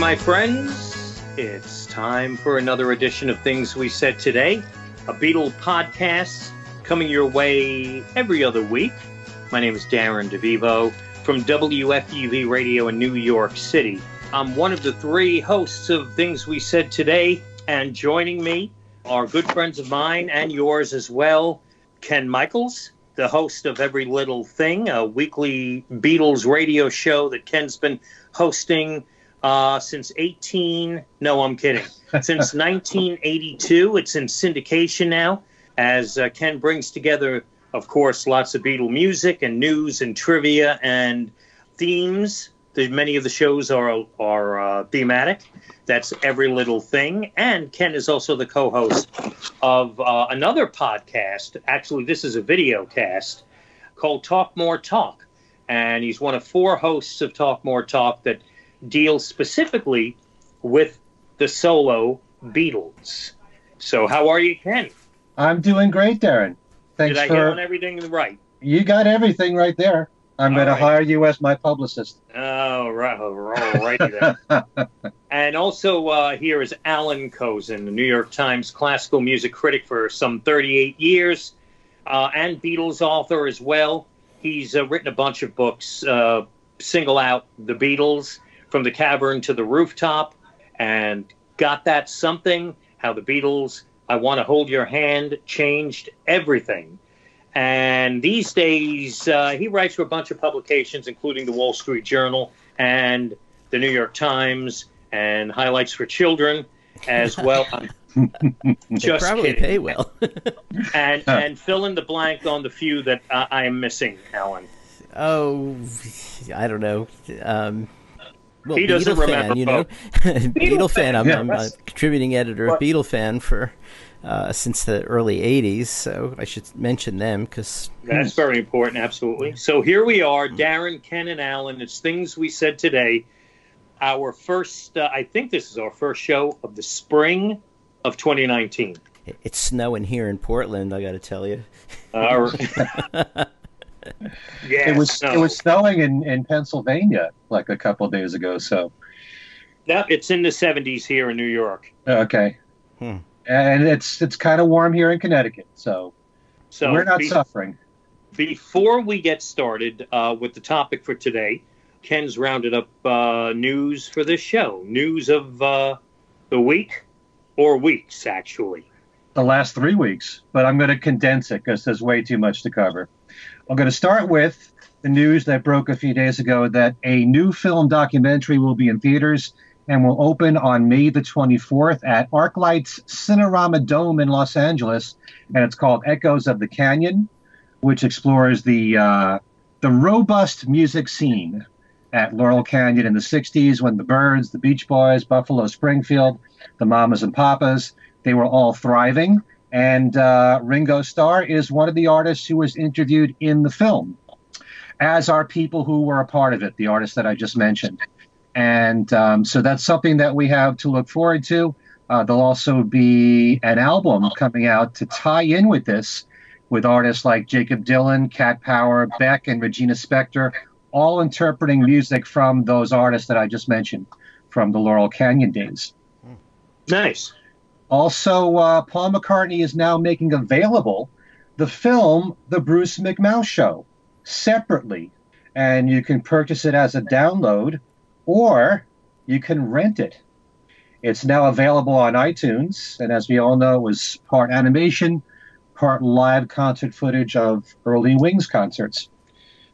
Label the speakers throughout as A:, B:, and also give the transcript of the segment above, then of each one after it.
A: My friends. It's time for another edition of Things We Said Today, a Beatle podcast coming your way every other week. My name is Darren DeVivo from WFUV Radio in New York City. I'm one of the three hosts of Things We Said Today, and joining me are good friends of mine and yours as well, Ken Michaels, the host of Every Little Thing, a weekly Beatles radio show that Ken's been hosting uh, since 18. No, I'm kidding. Since 1982, it's in syndication now. As uh, Ken brings together, of course, lots of Beatle music and news and trivia and themes. The, many of the shows are are uh, thematic. That's every little thing. And Ken is also the co-host of uh, another podcast. Actually, this is a video cast called Talk More Talk, and he's one of four hosts of Talk More Talk that deals specifically with the solo Beatles. So, how are you, Ken?
B: I'm doing great, Darren. Thanks
A: Did I
B: for
A: get everything right?
B: you got everything right there. I'm going to hire you as my publicist.
A: Oh, right, all righty then. and also uh, here is Allan Kozinn, the New York Times classical music critic for some 38 years, uh, and Beatles author as well. He's uh, written a bunch of books, uh, single out the Beatles from the cavern to the rooftop, and got that something. How the Beatles, I want to hold your hand, changed everything. And these days, uh, he writes for a bunch of publications, including the Wall Street Journal and the New York Times, and highlights for children as well. Just
C: probably
A: kidding.
C: pay well.
A: And and fill in the blank on the few that uh, I am missing, Allan.
C: oh, I don't know. Um, well,
A: He doesn't
C: Beatle
A: remember
C: fan, you know. Beatle fan. I'm, I'm a contributing editor of Beatle fan for uh, since the early '80s, so I should mention them because
A: That's very important, absolutely. So here we are, Darren, Ken, and Allan. It's things we said today. Our first, uh, I think this is our first show of the spring of 2019.
C: it's snowing here in Portland. I got to tell you.
A: Uh, yeah,
B: it was
A: snow.
B: it was snowing in, in Pennsylvania like a couple of days ago. So
A: That- it's in the 70s here in New York.
B: okay,
C: Hmm.
B: and it's it's kind of warm here in Connecticut. So,
A: So
B: we're not
A: be-
B: suffering.
A: before we get started uh, with the topic for today, Ken's rounded up uh, news for this show. News of uh, the week, or weeks, actually.
B: the last three weeks, but I'm going to condense it because there's way too much to cover. I'm going to start with the news that broke a few days ago that a new film documentary will be in theaters and will open on May the 24th at ArcLight's Cinerama Dome in Los Angeles, and it's called Echoes of the Canyon, which explores the uh, the robust music scene at Laurel Canyon in the 60s when the Byrds, the Beach Boys, Buffalo Springfield, the Mamas and Papas, they were all thriving. And uh, Ringo Starr is one of the artists who was interviewed in the film, as are people who were a part of it, the artists that I just mentioned. And um, so that's something that we have to look forward to. Uh, there'll also be an album coming out to tie in with this, with artists like Jakob Dylan, Cat Power, Beck, and Regina Spektor, all interpreting music from those artists that I just mentioned from the Laurel Canyon days.
A: Nice.
B: Also, uh, Paul McCartney is now making available the film The Bruce McMouse Show separately. And you can purchase it as a download or you can rent it. It's now available on iTunes. And as we all know, it was part animation, part live concert footage of early Wings concerts.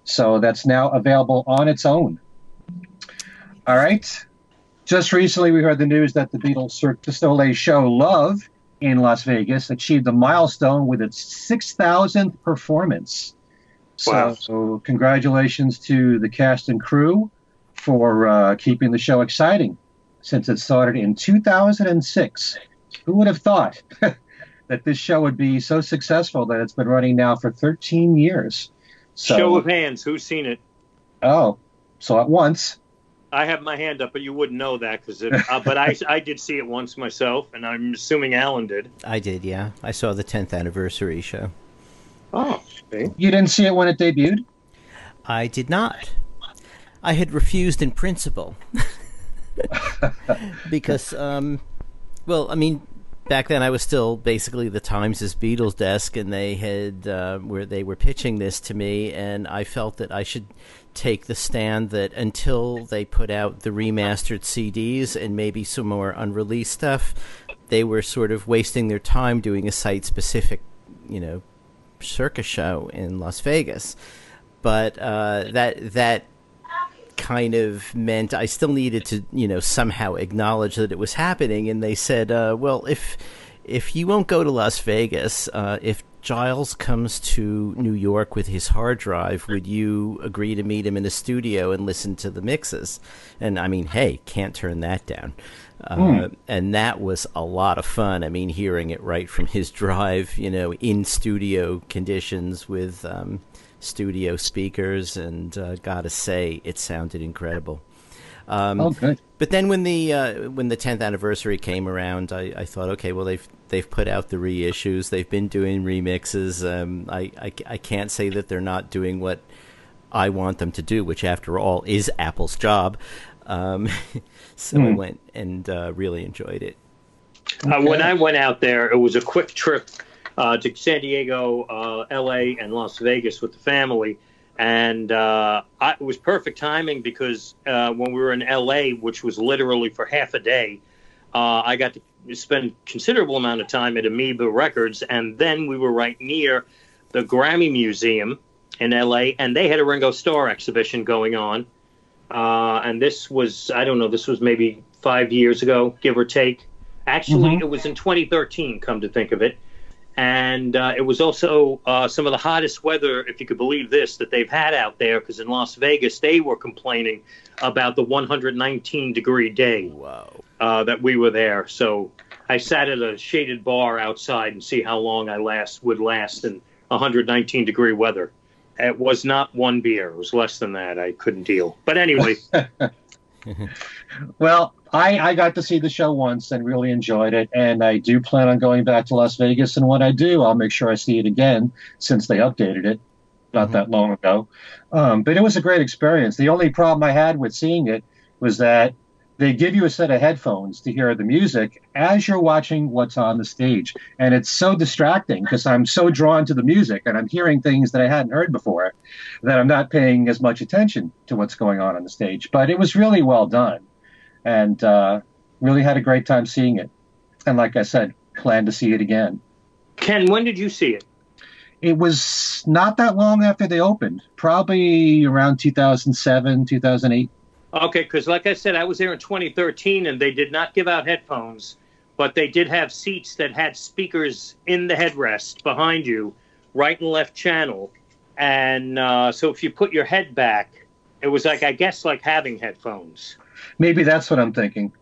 B: So that's now available on its own. All right. Just recently, we heard the news that the Beatles Cirque du Soleil show Love in Las Vegas achieved a milestone with its 6,000th performance.
A: Wow.
B: So, congratulations to the cast and crew for uh, keeping the show exciting since it started in 2006. Who would have thought that this show would be so successful that it's been running now for 13 years? So,
A: Show of hands. Who's seen it?
B: oh, so at once.
A: I have my hand up, but you wouldn't know that because. Uh, but I, I did see it once myself, and I'm assuming Allan did.
C: I did, yeah. I saw the 10th anniversary show.
A: Oh, okay.
B: You didn't see it when it debuted?
C: I did not. I had refused in principle. because, um, well, I mean, back then I was still basically the Times' Beatles desk, and they had uh, where they were pitching this to me, and I felt that I should take the stand that until they put out the remastered CDs and maybe some more unreleased stuff, they were sort of wasting their time doing a site-specific, you know, circus show in Las Vegas. But uh, that that kind of meant I still needed to, you know, somehow acknowledge that it was happening. And they said, uh, well, if if you won't go to Las Vegas, uh, if Giles comes to New York with his hard drive, would you agree to meet him in the studio and listen to the mixes? And I mean, hey, can't turn that down. Uh, mm. And that was a lot of fun. I mean, hearing it right from his drive, you know, in studio conditions with um, studio speakers, and uh, gotta say, it sounded incredible.
B: Um, oh, good.
C: But then when the uh, when the tenth anniversary came around, I, I, thought, okay, well they've they've put out the reissues, they've been doing remixes. Um, I, I, I can't say that they're not doing what I want them to do, which after all is Apple's job. Um, so mm. I went and uh, really enjoyed it.
A: Uh, when I went out there, it was a quick trip uh, to San Diego, uh, L.A., and Las Vegas with the family, and uh, I, it was perfect timing because uh, when we were in L.A., which was literally for half a day, I got to spend considerable amount of time at Amoeba Records, and then we were right near the Grammy Museum in LA, and they had a Ringo Starr exhibition going on. Uh, and this was, I don't know, this was maybe five years ago, give or take. Actually, mm-hmm. it was in 2013, come to think of it. And uh, it was also uh, some of the hottest weather, if you could believe this, that they've had out there. Because in Las Vegas, they were complaining about the 119 degree day
C: wow.
A: Uh, that we were there. So I sat at a shaded bar outside and see how long I last would last in 119 degree weather. It was not one beer. It was less than that. I couldn't deal. But anyway.
B: well, I, I got to see the show once and really enjoyed it. And I do plan on going back to Las Vegas. And when I do, I'll make sure I see it again since they updated it not mm-hmm. that long ago. Um, but it was a great experience. The only problem I had with seeing it was that they give you a set of headphones to hear the music as you're watching what's on the stage. And it's so distracting because I'm so drawn to the music and I'm hearing things that I hadn't heard before that I'm not paying as much attention to what's going on on the stage. But it was really well done and uh, really had a great time seeing it. And like I said, plan to see it again.
A: Ken, when did you see it?
B: It was not that long after they opened, probably around 2007, 2008.
A: Okay, because like I said, I was there in 2013 and they did not give out headphones, but they did have seats that had speakers in the headrest behind you, right and left channel. And uh, so if you put your head back, it was like, I guess, like having headphones.
B: Maybe that's what I'm thinking.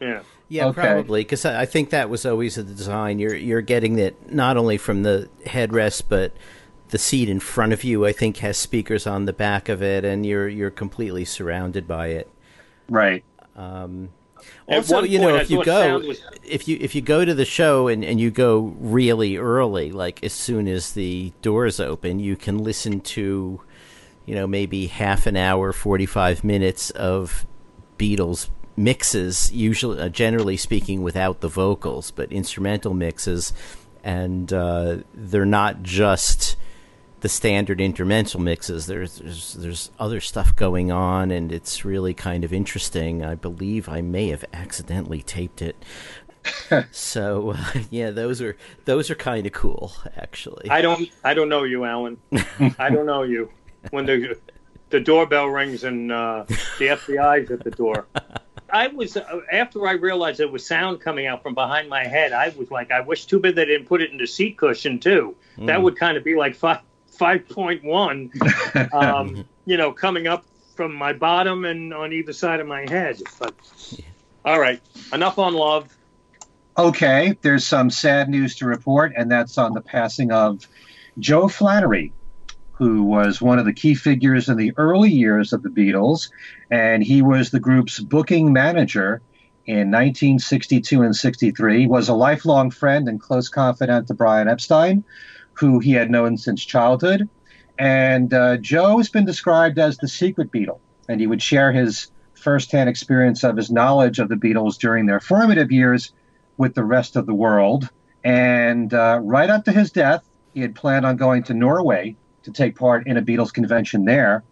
A: Yeah.
C: Yeah, okay. probably because I think that was always the design. You're you're getting it not only from the headrest, but the seat in front of you, I think, has speakers on the back of it, and you're you're completely surrounded by it.
B: Right.
C: Um, also, you know, if you go was... if you if you go to the show and, and you go really early, like as soon as the doors open, you can listen to, you know, maybe half an hour, forty five minutes of Beatles mixes. Usually, uh, generally speaking, without the vocals, but instrumental mixes, and uh, they're not just the standard instrumental mixes. There's, there's there's other stuff going on, and it's really kind of interesting. I believe I may have accidentally taped it. so uh, yeah, those are those are kind of cool, actually.
A: I don't I don't know you, Allan. I don't know you. When the the doorbell rings and uh, the FBI's at the door. I was uh, after I realized there was sound coming out from behind my head. I was like, I wish too bad they didn't put it in the seat cushion too. Mm. That would kind of be like five 5.1, um, you know, coming up from my bottom and on either side of my head. But all right, enough on love.
B: Okay, there's some sad news to report, and that's on the passing of Joe Flannery, who was one of the key figures in the early years of the Beatles, and he was the group's booking manager in 1962 and 63, was a lifelong friend and close confidant to Brian Epstein, who he had known since childhood. And uh, Joe has been described as the secret Beatle, and he would share his firsthand experience of his knowledge of the Beatles during their formative years with the rest of the world. And uh, right up to his death, he had planned on going to Norway to take part in a Beatles convention there.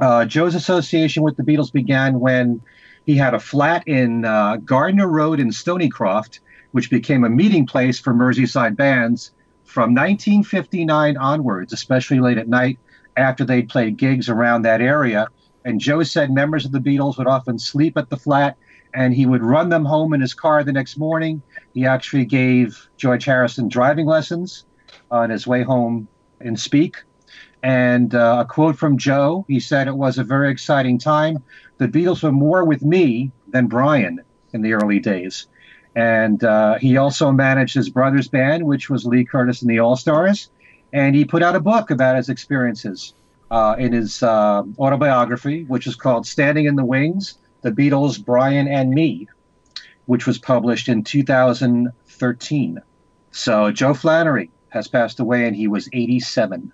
B: Uh, Joe's association with the Beatles began when he had a flat in uh, Gardner Road in Stoneycroft, which became a meeting place for Merseyside bands from 1959 onwards, especially late at night after they'd played gigs around that area. And Joe said members of the Beatles would often sleep at the flat and he would run them home in his car the next morning. He actually gave George Harrison driving lessons on his way home in Speke. And uh, a quote from Joe he said, It was a very exciting time. The Beatles were more with me than Brian in the early days. And uh, he also managed his brother's band, which was Lee Curtis and the All Stars. And he put out a book about his experiences uh, in his uh, autobiography, which is called Standing in the Wings The Beatles, Brian, and Me, which was published in 2013. So Joe Flannery has passed away, and he was 87.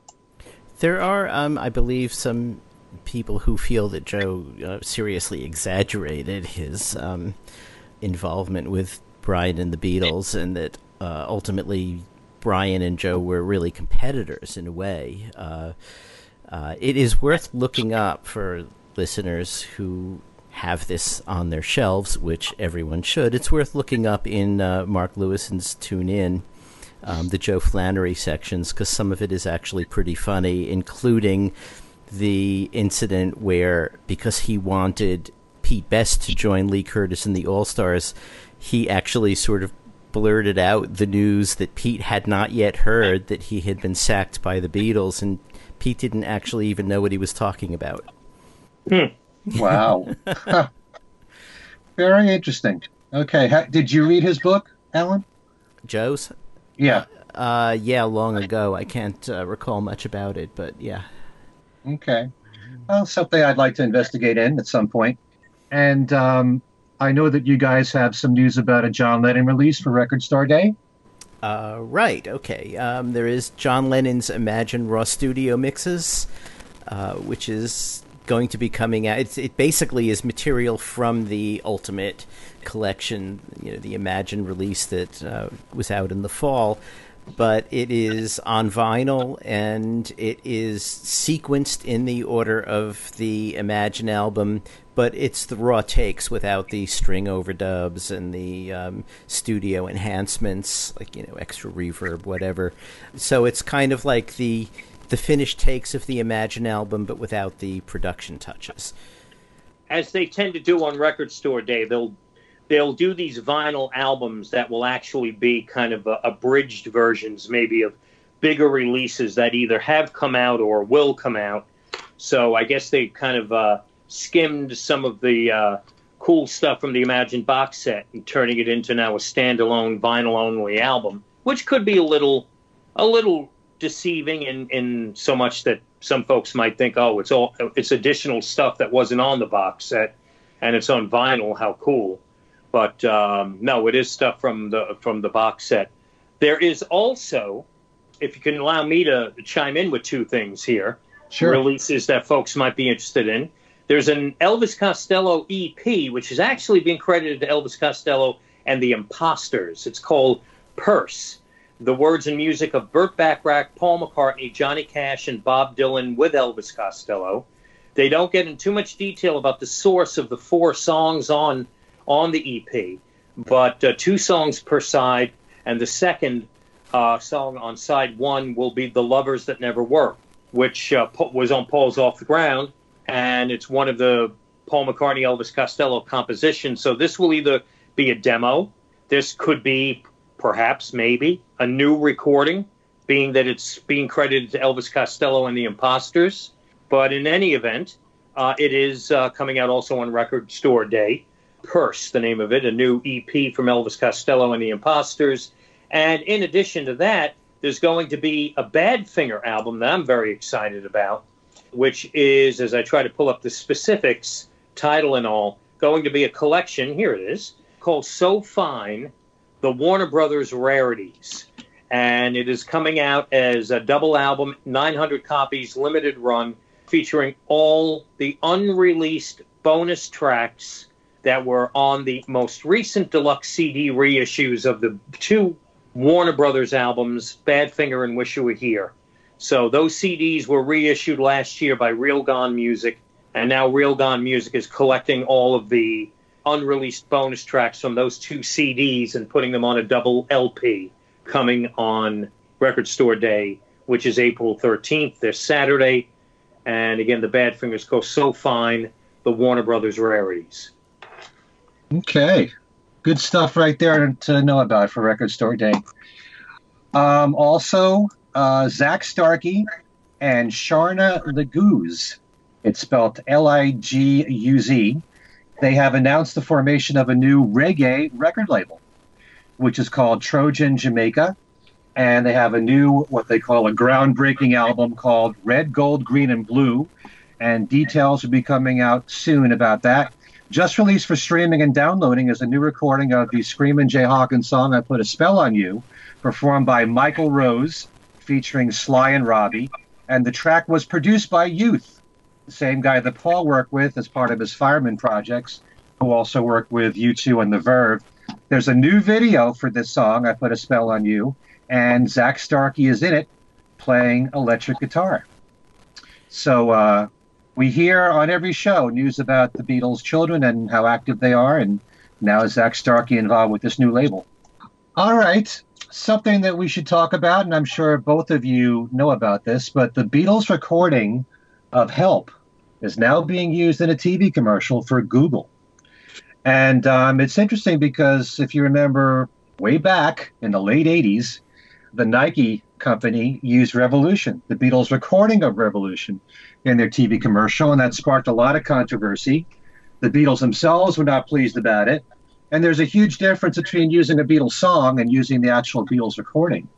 C: There are, um, I believe, some people who feel that Joe uh, seriously exaggerated his um, involvement with Brian and the Beatles, and that uh, ultimately Brian and Joe were really competitors in a way. Uh, uh, it is worth looking up for listeners who have this on their shelves, which everyone should. It's worth looking up in uh, Mark Lewisohn's Tune In, um, the Joe Flannery sections, because some of it is actually pretty funny, including the incident where, because he wanted Pete Best to join Lee Curtis in the All Stars, he actually sort of blurted out the news that Pete had not yet heard that he had been sacked by the Beatles, and Pete didn't actually even know what he was talking about.
A: Hmm.
B: Wow. Very interesting. Okay. did you read his book, Allan?
C: Joe's?
B: Yeah.
C: Uh, yeah, long ago. I can't uh, recall much about it, but yeah.
B: Okay. Well, something I'd like to investigate in at some point. And um, I know that you guys have some news about a John Lennon release for Record Store Day.
C: Uh, right. Okay. Um, there is John Lennon's Imagine Raw Studio mixes, uh, which is going to be coming out. It's, it basically is material from the Ultimate collection, you know, the Imagine release that uh, was out in the fall but it is on vinyl and it is sequenced in the order of the Imagine album, but it's the raw takes without the string overdubs and the um, studio enhancements, like you know, extra reverb, whatever. So it's kind of like the the finished takes of the Imagine album, but without the production touches.
A: As they tend to do on Record Store Day, they'll they'll do these vinyl albums that will actually be kind of abridged versions, maybe of bigger releases that either have come out or will come out. So I guess they kind of uh, skimmed some of the uh, cool stuff from the Imagine box set and turning it into now a standalone vinyl only album, which could be a little a little deceiving in, in so much that some folks might think, oh, it's all it's additional stuff that wasn't on the box set and it's on vinyl. How cool! But um, no, it is stuff from the from the box set. There is also, if you can allow me to chime in with two things here,
B: sure.
A: releases that folks might be interested in. There's an Elvis Costello EP, which is actually being credited to Elvis Costello and the Imposters. It's called Purse. The words and music of Burt Bacharach, Paul McCartney, Johnny Cash, and Bob Dylan with Elvis Costello. They don't get in too much detail about the source of the four songs on on the EP, but uh, two songs per side, and the second uh, song on side one will be "The Lovers That Never Were," which uh, was on Paul's "Off the Ground," and it's one of the Paul McCartney Elvis Costello compositions. So this will either be a demo, this could be perhaps maybe a new recording, being that it's being credited to Elvis Costello and the Imposters. But in any event, uh, it is uh, coming out also on Record Store Day. Purse, the name of it, a new EP from Elvis Costello and the Imposters. And in addition to that, there's going to be a Badfinger album that I'm very excited about, which is, as I try to pull up the specifics, title and all, going to be a collection, here it is, called So Fine, the Warner Brothers Rarities. And it is coming out as a double album, 900 copies, limited run, featuring all the unreleased bonus tracks that were on the most recent deluxe CD reissues of the two Warner Brothers albums, Badfinger and Wish You Were Here. So those CDs were reissued last year by Real Gone Music, and now Real Gone Music is collecting all of the unreleased bonus tracks from those two CDs and putting them on a double LP coming on Record Store Day, which is April 13th, this Saturday. And again, the Badfingers go so fine, the Warner Brothers rarities.
B: Okay. Good stuff right there to know about for Record Store Day. Um, also, uh, Zak Starkey and Sharna Liguz. It's spelled L I G U Z. They have announced the formation of a new reggae record label, which is called Trojan Jamaica. And they have a new, what they call a groundbreaking album called Red, Gold, Green, and Blue. And details will be coming out soon about that. Just released for streaming and downloading is a new recording of the Screamin' Jay Hawkins song I Put a Spell on You, performed by Michael Rose, featuring Sly and Robbie. And the track was produced by Youth, the same guy that Paul worked with as part of his fireman projects, who also worked with U2 and The Verve. There's a new video for this song, I Put a Spell on You, and Zak Starkey is in it playing electric guitar. So, uh, we hear on every show news about the Beatles' children and how active they are, and now Zak Starkey involved with this new label. All right, something that we should talk about, and I'm sure both of you know about this, but the Beatles' recording of Help is now being used in a TV commercial for Google. And um, it's interesting because if you remember way back in the late 80s, the Nike company used Revolution, the Beatles' recording of Revolution, in their TV commercial, and that sparked a lot of controversy. The Beatles themselves were not pleased about it. And there's a huge difference between using a Beatles song and using the actual Beatles recording.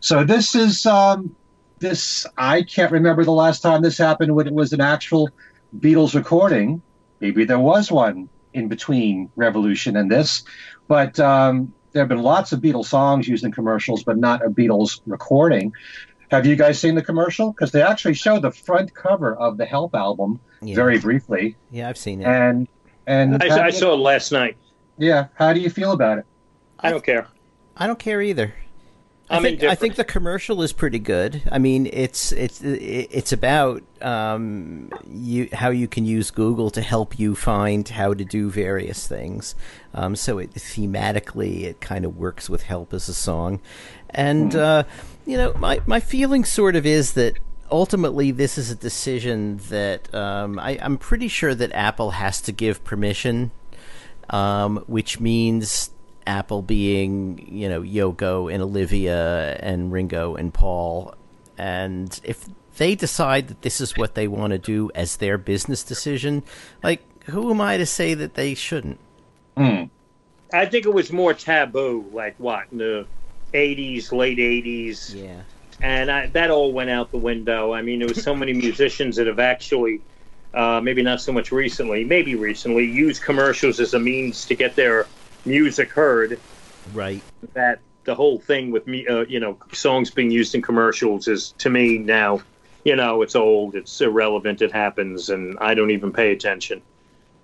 B: So this is um, this. I can't remember the last time this happened when it was an actual Beatles recording. Maybe there was one in between Revolution and this, but um, there have been lots of Beatles songs used in commercials, but not a Beatles recording. Have you guys seen the commercial? Because they actually show the front cover of the Help album yeah. very briefly.
C: Yeah, I've seen it.
B: And and
A: I, I saw it last night.
B: Yeah, how do you feel about it?
A: I don't care.
C: I don't care either. I think, I think the commercial is pretty good. I mean, it's it's it's about um, you how you can use Google to help you find how to do various things. Um, so it thematically it kind of works with Help as a song, and mm. uh, you know my my feeling sort of is that ultimately this is a decision that um, I, I'm pretty sure that Apple has to give permission, um, which means Apple being, you know, Yoko and Olivia and Ringo and Paul. And if they decide that this is what they want to do as their business decision, like, who am I to say that they shouldn't?
A: Mm. I think it was more taboo, like what, in the 80s, late 80s.
C: Yeah.
A: And I, that all went out the window. I mean, there was so many musicians that have actually, uh, maybe not so much recently, maybe recently, used commercials as a means to get their music heard.
C: Right.
A: That the whole thing with me, uh, you know, songs being used in commercials is to me now, you know, it's old, it's irrelevant, it happens, and I don't even pay attention.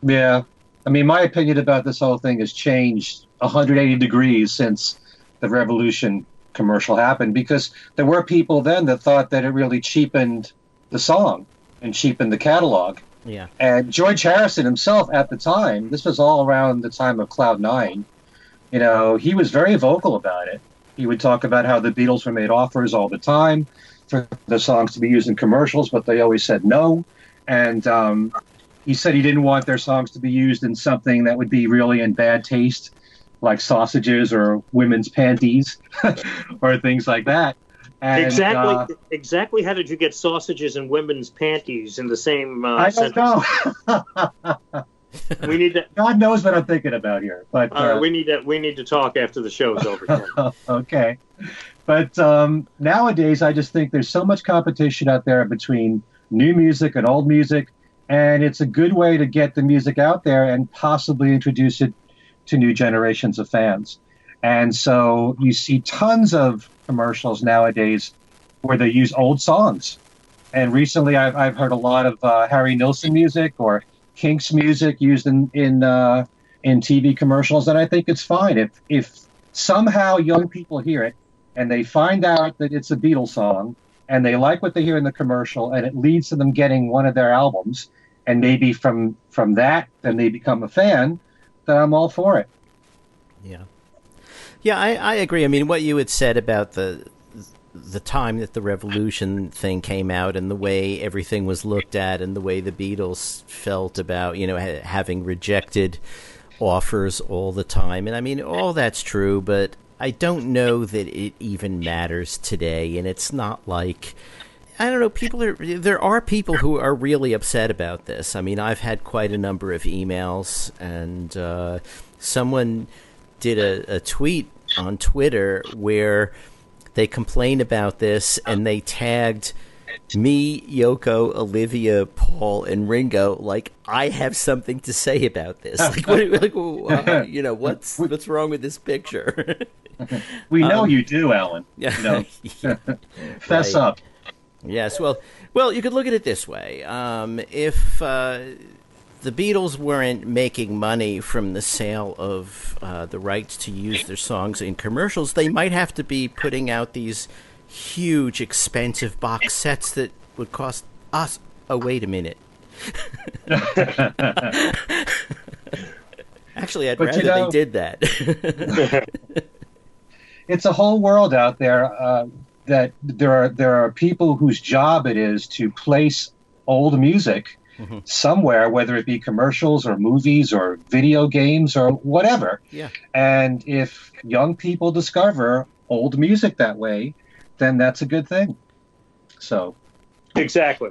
B: Yeah. I mean, my opinion about this whole thing has changed 180 degrees since the Revolution commercial happened because there were people then that thought that it really cheapened the song and cheapened the catalog.
C: Yeah.
B: And George Harrison himself at the time, this was all around the time of Cloud Nine, you know, he was very vocal about it. He would talk about how the Beatles were made offers all the time for the songs to be used in commercials, but they always said no. And um, he said he didn't want their songs to be used in something that would be really in bad taste, like sausages or women's panties or things like that.
A: And, exactly. Uh, exactly. How did you get sausages and women's panties in the same? Uh, I
B: don't know.
A: we need to.
B: God knows what I'm thinking about here, but
A: uh, we need to. We need to talk after the show's over.
B: okay, but um, nowadays I just think there's so much competition out there between new music and old music, and it's a good way to get the music out there and possibly introduce it to new generations of fans. And so you see tons of commercials nowadays where they use old songs. And recently I've, I've heard a lot of uh, Harry Nilsson music or Kinks music used in in uh, in TV commercials, and I think it's fine. If if somehow young people hear it and they find out that it's a Beatles song and they like what they hear in the commercial and it leads to them getting one of their albums and maybe from from that then they become a fan then i'm all for it.
C: Yeah yeah i, I agree i mean what you had said about the the time that the revolution thing came out and the way everything was looked at and the way the beatles felt about you know ha- having rejected offers all the time and i mean all that's true but I don't know that it even matters today, and it's not like I don't know. People are there are people who are really upset about this. I mean, I've had quite a number of emails, and uh, someone did a, a tweet on Twitter where they complain about this, and they tagged me, Yoko, Olivia, Paul, and Ringo, like I have something to say about this. Like, what, like uh, you know, what's what's wrong with this picture?
B: we know um, you do, Allan. Yeah, you fess right. up.
C: Yes, well, well, you could look at it this way: um, if uh, the Beatles weren't making money from the sale of uh, the rights to use their songs in commercials, they might have to be putting out these huge, expensive box sets that would cost us. Oh, wait a minute. Actually, I'd but rather you know, they did that.
B: it's a whole world out there uh, that there are there are people whose job it is to place old music mm-hmm. somewhere, whether it be commercials or movies or video games or whatever.
C: Yeah.
B: And if young people discover old music that way, then that's a good thing. So,
A: exactly.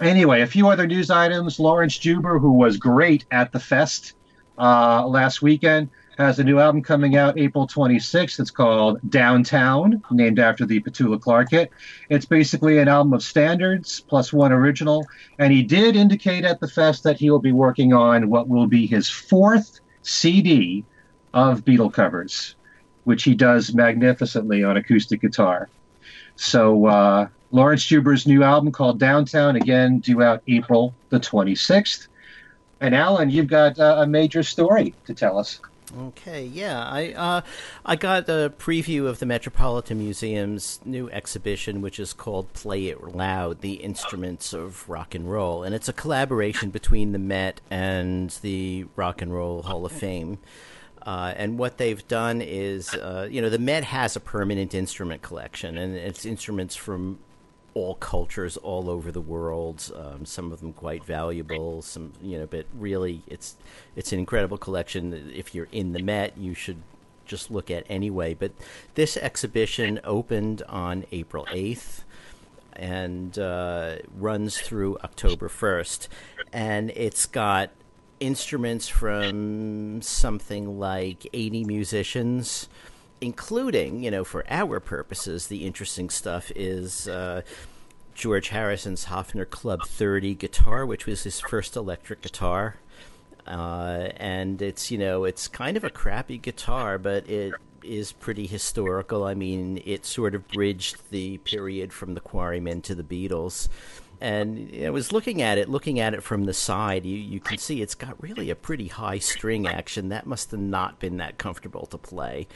B: Anyway, a few other news items. Laurence Juber, who was great at the fest uh, last weekend, has a new album coming out April 26th. It's called Downtown, named after the Petula Clark hit. It's basically an album of standards plus one original. And he did indicate at the fest that he will be working on what will be his fourth CD of Beatle covers, which he does magnificently on acoustic guitar. So uh, Laurence Juber's new album called Downtown, again, due out April the 26th. And Allan, you've got uh, a major story to tell us.
C: Okay, yeah, I uh, I got a preview of the Metropolitan Museum's new exhibition, which is called "Play It Loud: The Instruments of Rock and Roll," and it's a collaboration between the Met and the Rock and Roll Hall of Fame. Uh, and what they've done is, uh, you know, the Met has a permanent instrument collection, and it's instruments from all cultures all over the world. Um, some of them quite valuable. Some, you know, but really, it's it's an incredible collection. If you're in the Met, you should just look at anyway. But this exhibition opened on April eighth and uh, runs through October first, and it's got instruments from something like 80 musicians, including, you know, for our purposes, the interesting stuff is uh, George Harrison's Hofner Club 30 guitar, which was his first electric guitar. Uh, and it's, you know, it's kind of a crappy guitar, but it is pretty historical. I mean, it sort of bridged the period from the Quarrymen to the Beatles and I was looking at it, looking at it from the side. You you can see it's got really a pretty high string action. That must have not been that comfortable to play.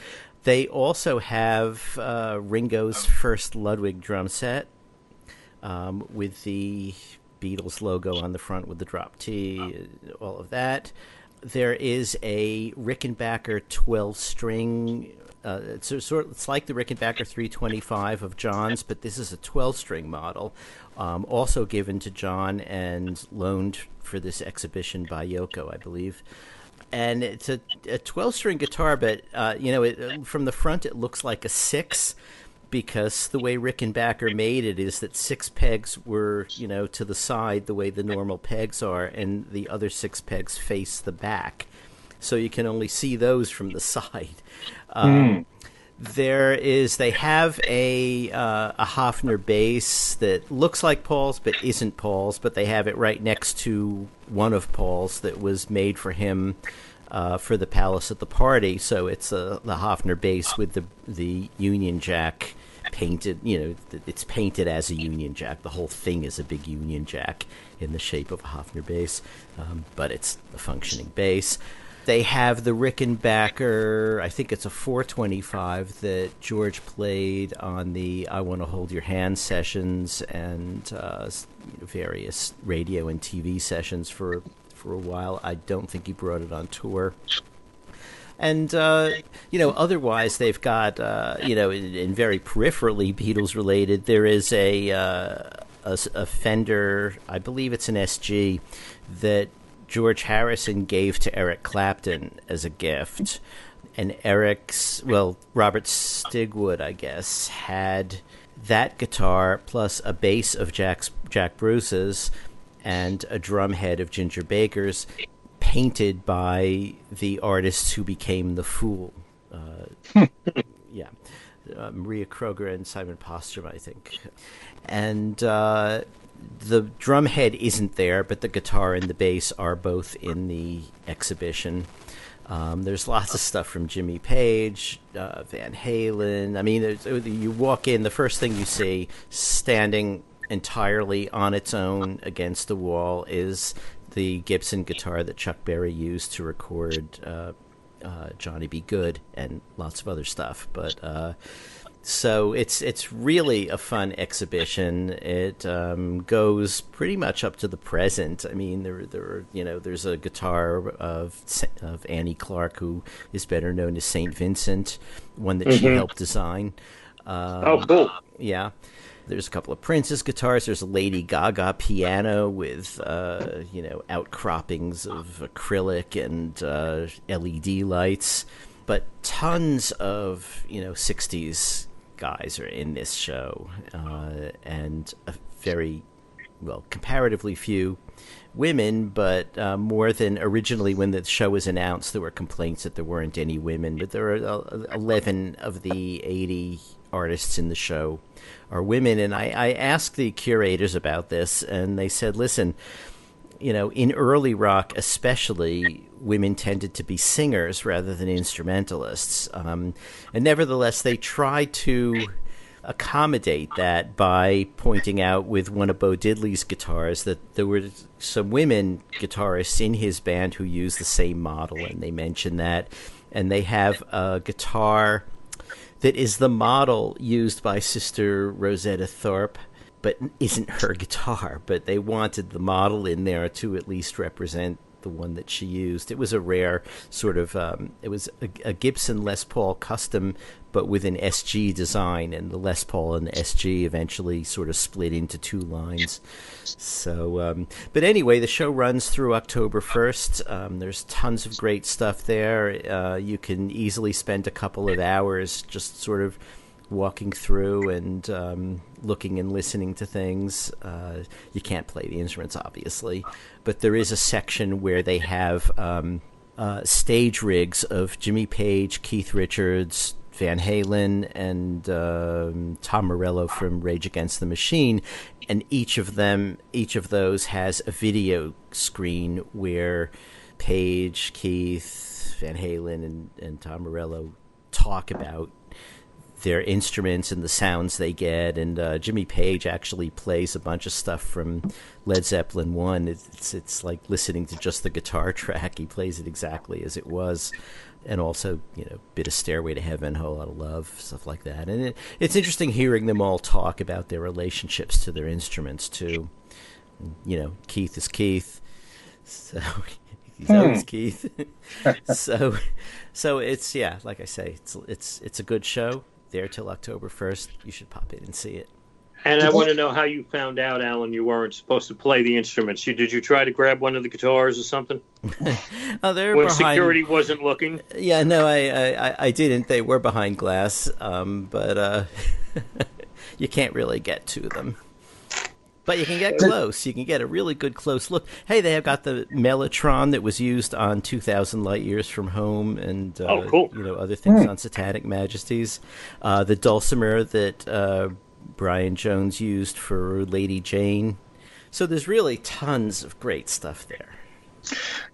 C: They also have uh, Ringo's first Ludwig drum set um, with the Beatles logo on the front with the drop T, all of that. There is a Rickenbacker 12 string uh, it's sort of, it's like the Rickenbacker 325 of John's, but this is a 12 string model um, also given to John and loaned for this exhibition by Yoko, I believe. And it's a, a 12 string guitar, but uh, you know, it, from the front it looks like a six because the way Rickenbacker made it is that six pegs were, you know, to the side the way the normal pegs are, and the other six pegs face the back. So you can only see those from the side. Um, mm there is they have a uh, a Hofner bass that looks like Paul's but isn't Paul's, but they have it right next to one of Paul's that was made for him uh, for the Palace at the Party. So it's uh, the Hofner bass with the the Union Jack painted, you know, it's painted as a Union Jack. The whole thing is a big Union Jack in the shape of a Hofner bass, um, but it's a functioning bass. They have the Rickenbacker, I think it's a 425 that George played on the I Want to Hold Your Hand sessions and uh, various radio and TV sessions for for a while. I don't think he brought it on tour. And uh, you know, otherwise they've got uh, you know, in, in, very peripherally Beatles related, there is a, uh, a, a Fender, I believe it's an SG, that George Harrison gave to Eric Clapton as a gift. And Eric's, well, Robert Stigwood, I guess, had that guitar plus a bass of Jack's, Jack Bruce's and a drum head of Ginger Baker's painted by the artists who became the Fool. Uh, yeah, uh, Marijke Koger and Simon Posthuma, I think. And uh, the drum head isn't there, but the guitar and the bass are both in the exhibition. Um, there's lots of stuff from Jimmy Page, uh, Van Halen. I mean, you walk in, the first thing you see standing entirely on its own against the wall is the Gibson guitar that Chuck Berry used to record uh, uh, Johnny B. Goode and lots of other stuff. But uh, so it's it's really a fun exhibition. It um, goes pretty much up to the present. I mean, there there you know there's a guitar of of Annie Clark, who is better known as Saint Vincent, one that mm-hmm. she helped design.
A: Um, oh, cool!
C: Yeah. There's a couple of Prince's guitars. There's a Lady Gaga piano with, uh, you know, outcroppings of acrylic and uh, LED lights. But tons of, you know, 60s guys are in this show. Uh, and a very, well, comparatively few women, but uh, more than originally when the show was announced, there were complaints that there weren't any women. But there are uh, 11 of the 80 artists in the show are women. And I, I asked the curators about this, and they said, listen, you know, in early rock, especially, women tended to be singers rather than instrumentalists. Um, and nevertheless, they tried to accommodate that by pointing out with one of Bo Diddley's guitars that there were some women guitarists in his band who used the same model, and they mentioned that. And they have a guitar that is the model used by Sister Rosetta Tharpe, but isn't her guitar. But they wanted the model in there to at least represent the one that she used. It was a rare sort of, um, it was a, a, Gibson Les Paul custom, but with an SG design, and the Les Paul and the SG eventually sort of split into two lines. So, um, but anyway, the show runs through October 1st. Um, there's tons of great stuff there. Uh, you can easily spend a couple of hours just sort of walking through and um, looking and listening to things. Uh, you can't play the instruments, obviously, but there is a section where they have um, uh, stage rigs of Jimmy Page, Keith Richards, Van Halen, and um, Tom Morello from Rage Against the Machine, and each of them, each of those has a video screen where Page, Keith, Van Halen, and, and Tom Morello talk about their instruments and the sounds they get. And uh, Jimmy Page actually plays a bunch of stuff from Led Zeppelin One. It's it's like listening to just the guitar track. He plays it exactly as it was, and also you know, bit of Stairway to Heaven, Whole Lotta Love, stuff like that. And it, it's interesting hearing them all talk about their relationships to their instruments too. You know, Keith is Keith, so. He's always hmm. Keith. so, so it's yeah, like I say, it's it's it's a good show there till October 1st. You should pop in and see it.
A: And I want to know how you found out, Allan, you weren't supposed to play the instruments. You, did you try to grab one of the guitars or something?
C: oh, they're
A: when
C: behind...
A: security wasn't looking.
C: Yeah, no, I, I, I didn't. They were behind glass, um, but uh, you can't really get to them. But you can get close. You can get a really good close look. Hey, they have got the Mellotron that was used on 2,000 Light Years from Home and uh,
A: oh, cool.
C: you know other things mm. on Satanic Majesties. Uh, the dulcimer that uh, Brian Jones used for Lady Jane. So there's really tons of great stuff there.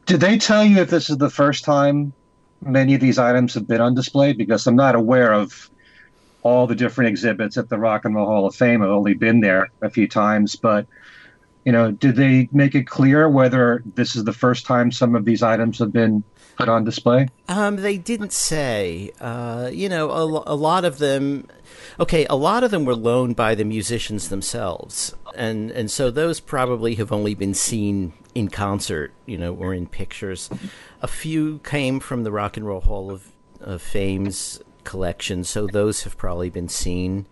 B: Did they tell you if this is the first time many of these items have been on display? Because I'm not aware of all the different exhibits at the Rock and Roll Hall of Fame. I've only been there a few times, but you know, did they make it clear whether this is the first time some of these items have been put on display?
C: Um, they didn't say. Uh, you know, a, a lot of them. Okay, a lot of them were loaned by the musicians themselves, and and so those probably have only been seen in concert, you know, or in pictures. A few came from the Rock and Roll Hall of, of Fame's collection, so those have probably been seen.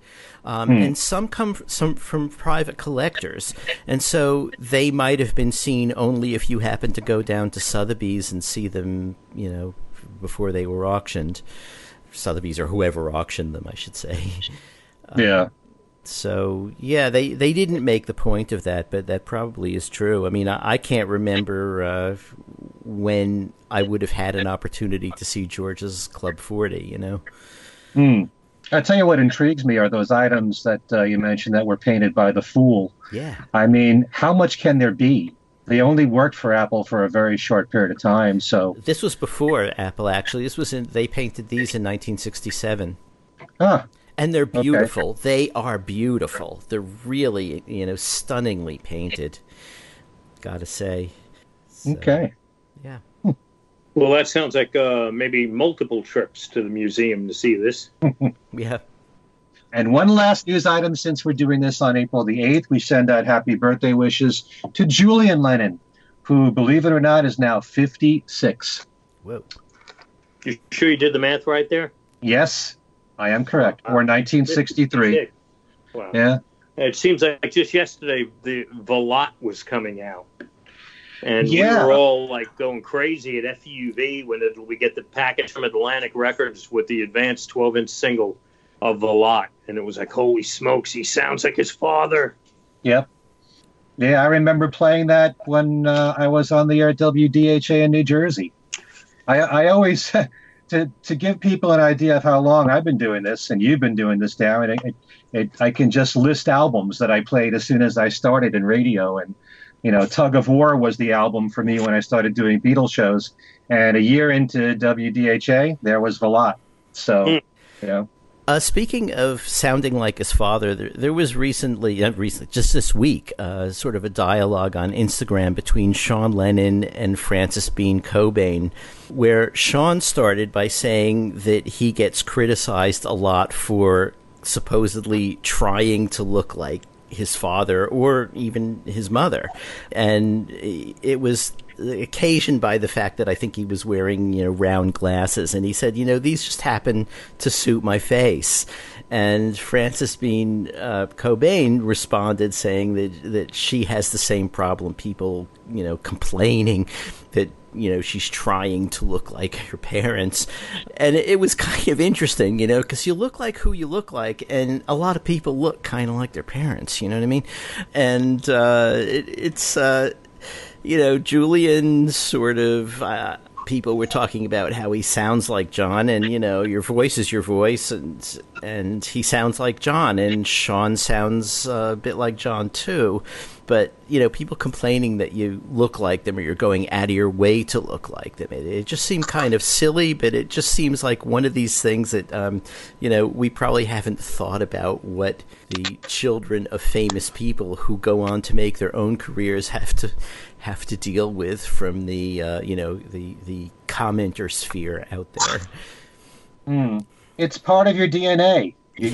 C: Um, hmm. And some come from, some from private collectors, and so they might have been seen only if you happened to go down to Sotheby's and see them, you know, before they were auctioned. Sotheby's or whoever auctioned them, I should say.
B: Yeah.
C: So yeah, they they didn't make the point of that, but that probably is true. I mean, I, I can't remember uh, when I would have had an opportunity to see George's Club Forty. You know.
B: Hmm. I tell you what intrigues me are those items that uh, you mentioned that were painted by the Fool.
C: Yeah.
B: I mean, how much can there be? They only worked for Apple for a very short period of time, so
C: this was before Apple. Actually, this was in. They painted these in 1967.
B: Ah.
C: And they're beautiful. Okay. They are beautiful. They're really, you know, stunningly painted. Gotta say.
B: So, okay.
C: Yeah.
A: Well, that sounds like uh, maybe multiple trips to the museum to see this.
C: yeah.
B: And one last news item since we're doing this on April the 8th, we send out happy birthday wishes to Julian Lennon, who, believe it or not, is now 56.
C: Whoa.
A: You sure you did the math right there?
B: Yes, I am correct. Or 1963. Wow. Yeah.
A: It seems like just yesterday the Valotte was coming out and yeah. we were all like going crazy at FUV when it, we get the package from Atlantic Records with the advanced 12 inch single of Valotte, and it was like, holy smokes, he sounds like his father.
B: Yep. Yeah, I remember playing that when uh, I was on the air at WDHA in New Jersey. I, I always to to give people an idea of how long I've been doing this, and you've been doing this, Darren. It, it, I can just list albums that I played as soon as I started in radio, and you know, Tug of War was the album for me when I started doing Beatles shows. And a year into WDHA, there was Valotte. So, mm. you know.
C: Uh, speaking of sounding like his father, there, there was recently, uh, recently, just this week, uh, sort of a dialogue on Instagram between Sean Lennon and Frances Bean Cobain, where Sean started by saying that he gets criticized a lot for supposedly trying to look like his father or even his mother. And it was occasioned by the fact that I think he was wearing, you know, round glasses. And he said, you know, these just happen to suit my face. And Frances Bean uh, Cobain responded saying that, that she has the same problem. People, you know, complaining that you know she's trying to look like her parents and it, was kind of interesting you know because you look like who you look like and a lot of people look kind of like their parents you know what i mean and uh, it, it's uh, you know julian sort of uh, people were talking about how he sounds like John, and you know, your voice is your voice, and and he sounds like John, and Sean sounds a bit like John too. But you know, people complaining that you look like them or you're going out of your way to look like them. It, it just seemed kind of silly, but it just seems like one of these things that um, you know we probably haven't thought about what the children of famous people who go on to make their own careers have to have to deal with from the uh, you know the the commenter sphere out there.
B: Mm. It's part of your DNA. You,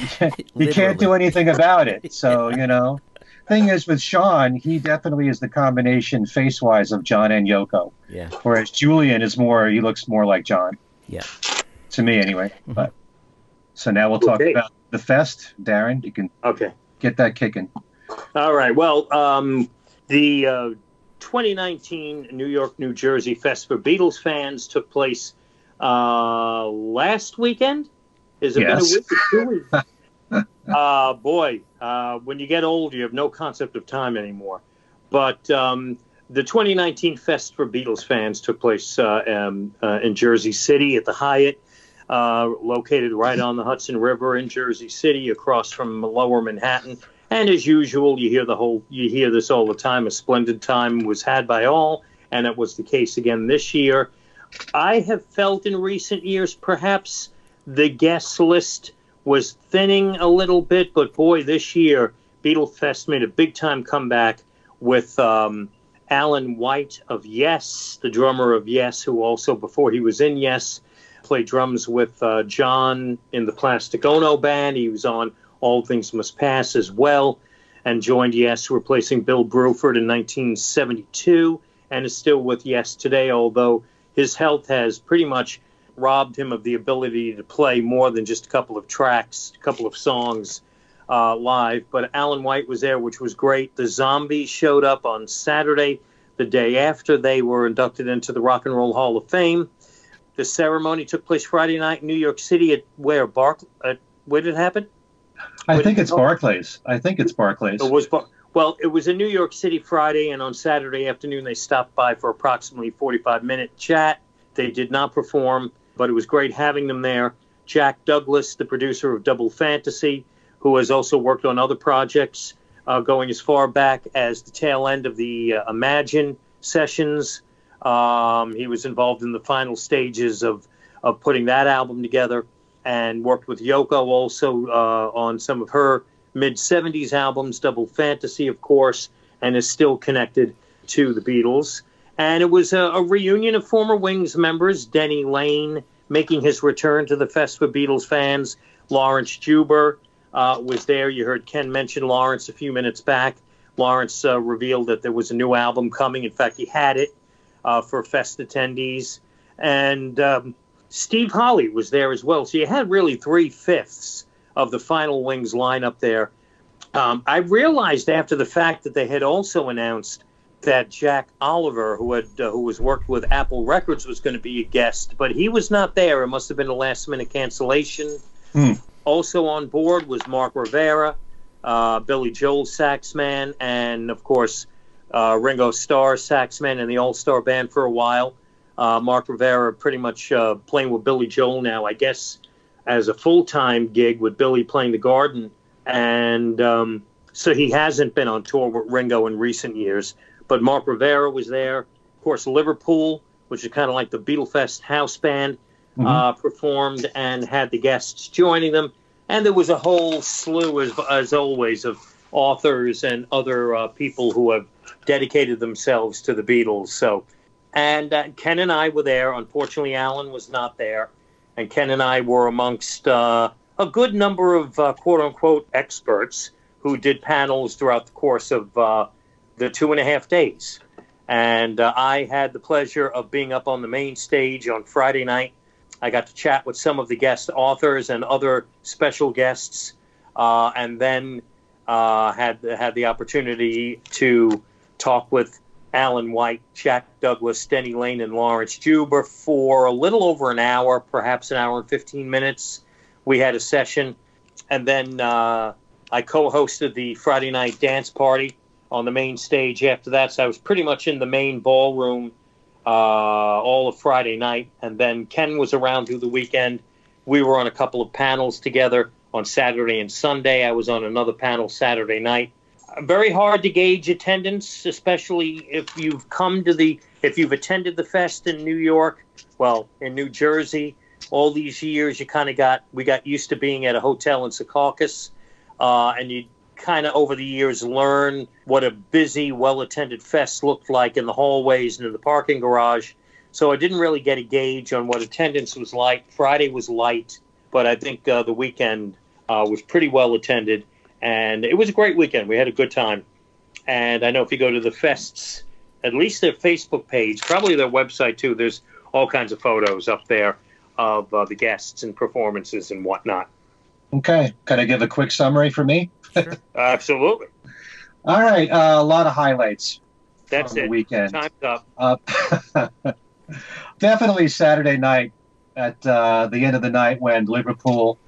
B: you can't do anything about it. So you know, thing is with Sean, he definitely is the combination face wise of John and Yoko.
C: Yeah.
B: Whereas Julian is more he looks more like John.
C: Yeah.
B: To me anyway. Mm-hmm. But so now we'll talk okay. about the fest, Darren. You can
A: okay
B: get that kicking.
A: All right. Well, um, the uh, 2019 New York, New Jersey Fest for Beatles fans took place uh, last weekend. Is it yes. been a week? or two weeks? uh, boy, uh, when you get old, you have no concept of time anymore. But um, the 2019 Fest for Beatles fans took place uh, um, uh, in Jersey City at the Hyatt, uh, located right on the Hudson River in Jersey City, across from Lower Manhattan. And as usual, you hear the whole you hear this all the time. A splendid time was had by all, and it was the case again this year. I have felt in recent years perhaps the guest list was thinning a little bit, but boy, this year Beatlefest made a big time comeback with um, Alan White of Yes, the drummer of Yes, who also before he was in Yes played drums with uh, John in the Plastic Ono band. He was on All Things Must Pass as well, and joined Yes, replacing Bill Bruford in 1972, and is still with Yes today. Although his health has pretty much robbed him of the ability to play more than just a couple of tracks, a couple of songs uh, live. But Alan White was there, which was great. The Zombies showed up on Saturday, the day after they were inducted into the Rock and Roll Hall of Fame. The ceremony took place Friday night in New York City at where Bark. where did it happen?
B: I think it's Barclays. I think it's Barclays.
A: It was. Bar- well, it was in New York City Friday, and on Saturday afternoon they stopped by for approximately 45 minute chat. They did not perform but it was great having them there. Jack Douglas, the producer of Double Fantasy, who has also worked on other projects, uh, going as far back as the tail end of the uh, Imagine sessions. Um, he was involved in the final stages of, of putting that album together and worked with Yoko also uh, on some of her mid 70s albums, Double Fantasy, of course, and is still connected to the Beatles. And it was a, a reunion of former Wings members, Denny Laine making his return to the Fest for Beatles fans. Laurence Juber uh, was there. You heard Ken mention Laurence a few minutes back. Laurence uh, revealed that there was a new album coming. In fact, he had it uh, for Fest attendees. And um, Steve Holley was there as well. So you had really three fifths of the final Wings lineup there. Um, I realized after the fact that they had also announced that Jack Oliver, who had uh, who was worked with Apple Records, was going to be a guest, but he was not there. It must have been a last minute cancellation. Mm. Also on board was Mark Rivera, uh, Billy Joel saxman, and of course uh, Ringo Starr saxman in the All Star Band for a while. Uh, Mark Rivera pretty much uh, playing with Billy Joel now, I guess, as a full time gig with Billy playing the Garden, and um, so he hasn't been on tour with Ringo in recent years but Mark Rivera was there. Of course, Liverpool, which is kind of like the Beatlefest house band, mm-hmm. uh, performed and had the guests joining them. And there was a whole slew, as, as always, of authors and other uh, people who have dedicated themselves to the Beatles. So, and uh, Ken and I were there. Unfortunately, Allan was not there, and Ken and I were amongst uh, a good number of uh, quote unquote experts who did panels throughout the course of uh, the two and a half days. And uh, I had the pleasure of being up on the main stage on Friday night. I got to chat with some of the guest authors and other special guests, and then had had the opportunity to talk with Alan White, Jack Douglas, Denny Laine, and Laurence Juber for a little over an hour, perhaps an hour and 15 minutes. We had a session, and then uh, I co hosted the Friday night dance party on the main stage after that. So I was pretty much in the main ballroom uh, all of Friday night. And then Ken was around through the weekend. We were on a couple of panels together on Saturday and Sunday. I was on another panel Saturday night. Very hard to gauge attendance, especially if you've come to the, if you've attended the fest in New York, well, in New Jersey. All these years, you kind of got, we got used to being at a hotel in Secaucus, uh, and you kind of over the years learn what a busy, well attended fest looked like in the hallways and in the parking garage. So I didn't really get a gauge on what attendance was like. Friday was light, but I think uh, the weekend uh, was pretty well attended. And it was a great weekend. We had a good time. And I know if you go to the Fests, at least their Facebook page, probably their website too, there's all kinds of photos up there of uh, the guests and performances and whatnot.
B: Okay. Can I give a quick summary for me?
A: Sure. Absolutely.
B: All right. Uh, a lot of highlights.
A: That's it.
B: weekend.
A: Time's up. Uh,
B: definitely Saturday night at uh, the end of the night when Liverpool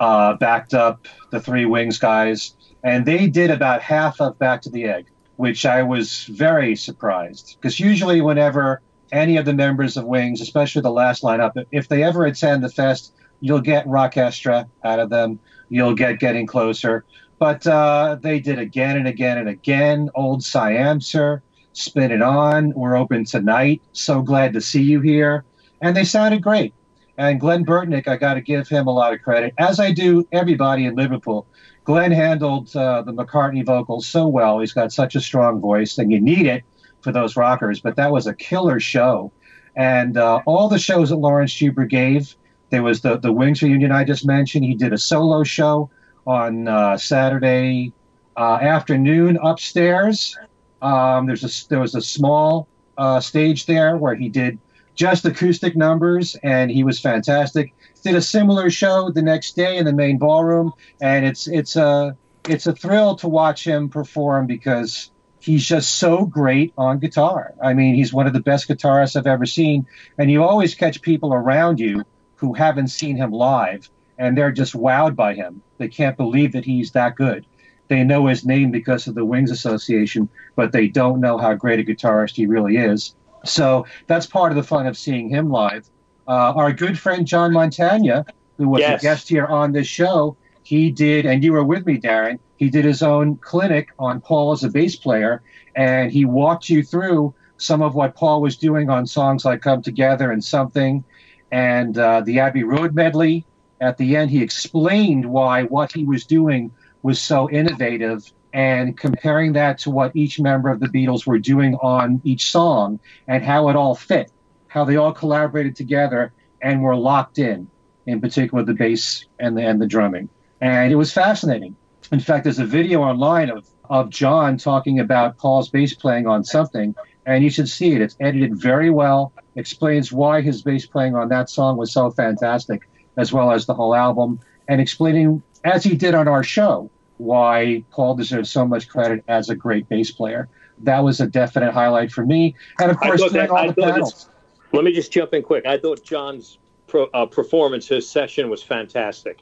B: uh, backed up the Three Wings guys, and they did about half of Back to the Egg, which I was very surprised because usually whenever any of the members of Wings, especially the last lineup, if they ever attend the fest, you'll get Rockestra out of them. You'll get Getting Closer. But uh, they did again and again and again. Old Siam, Sir, Spin It On, We're Open Tonight. So glad to see you here. And they sounded great. And Glenn Burtnik, I got to give him a lot of credit, as I do everybody in Liverpool. Glenn handled uh, the McCartney vocals so well. He's got such a strong voice, and you need it for those rockers. But that was a killer show. And uh, all the shows that Laurence Juber gave, there was the, the Wings reunion I just mentioned. He did a solo show on uh, Saturday uh, afternoon upstairs. Um, there's a, there was a small uh, stage there where he did just acoustic numbers, and he was fantastic. Did a similar show the next day in the main ballroom, and it's it's a it's a thrill to watch him perform because he's just so great on guitar. I mean, he's one of the best guitarists I've ever seen, and you always catch people around you who haven't seen him live, and they're just wowed by him. They can't believe that he's that good. They know his name because of the Wings Association, but they don't know how great a guitarist he really is. So that's part of the fun of seeing him live. Uh, our good friend John Montagna, who was yes. a guest here on this show, he did, and you were with me, Darren. He did his own clinic on Paul as a bass player, and he walked you through some of what Paul was doing on songs like "Come Together" and "Something," and uh, the Abbey Road medley. At the end, he explained why what he was doing was so innovative and comparing that to what each member of the Beatles were doing on each song and how it all fit, how they all collaborated together and were locked in, in particular the bass and the, and the drumming. And it was fascinating. In fact, there's a video online of, of John talking about Paul's bass playing on something, and you should see it. It's edited very well, explains why his bass playing on that song was so fantastic, as well as the whole album, and explaining, as he did on our show, why Paul deserves so much credit as a great bass player. That was a definite highlight for me. And of course, that, all the panels.
A: Let me just jump in quick. I thought John's pro, uh, performance, his session was fantastic.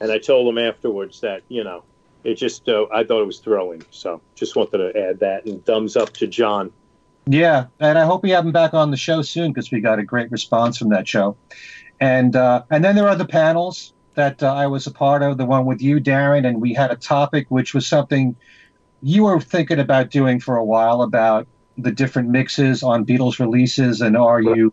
A: And I told him afterwards that, you know, it just, uh, I thought it was thrilling. So just wanted to add that and thumbs up to John.
B: Yeah. And I hope we have him back on the show soon because we got a great response from that show. And, uh, and then there are the panels that uh, I was a part of, the one with you, Darren, and we had a topic which was something you were thinking about doing for a while about the different mixes on Beatles releases, and are you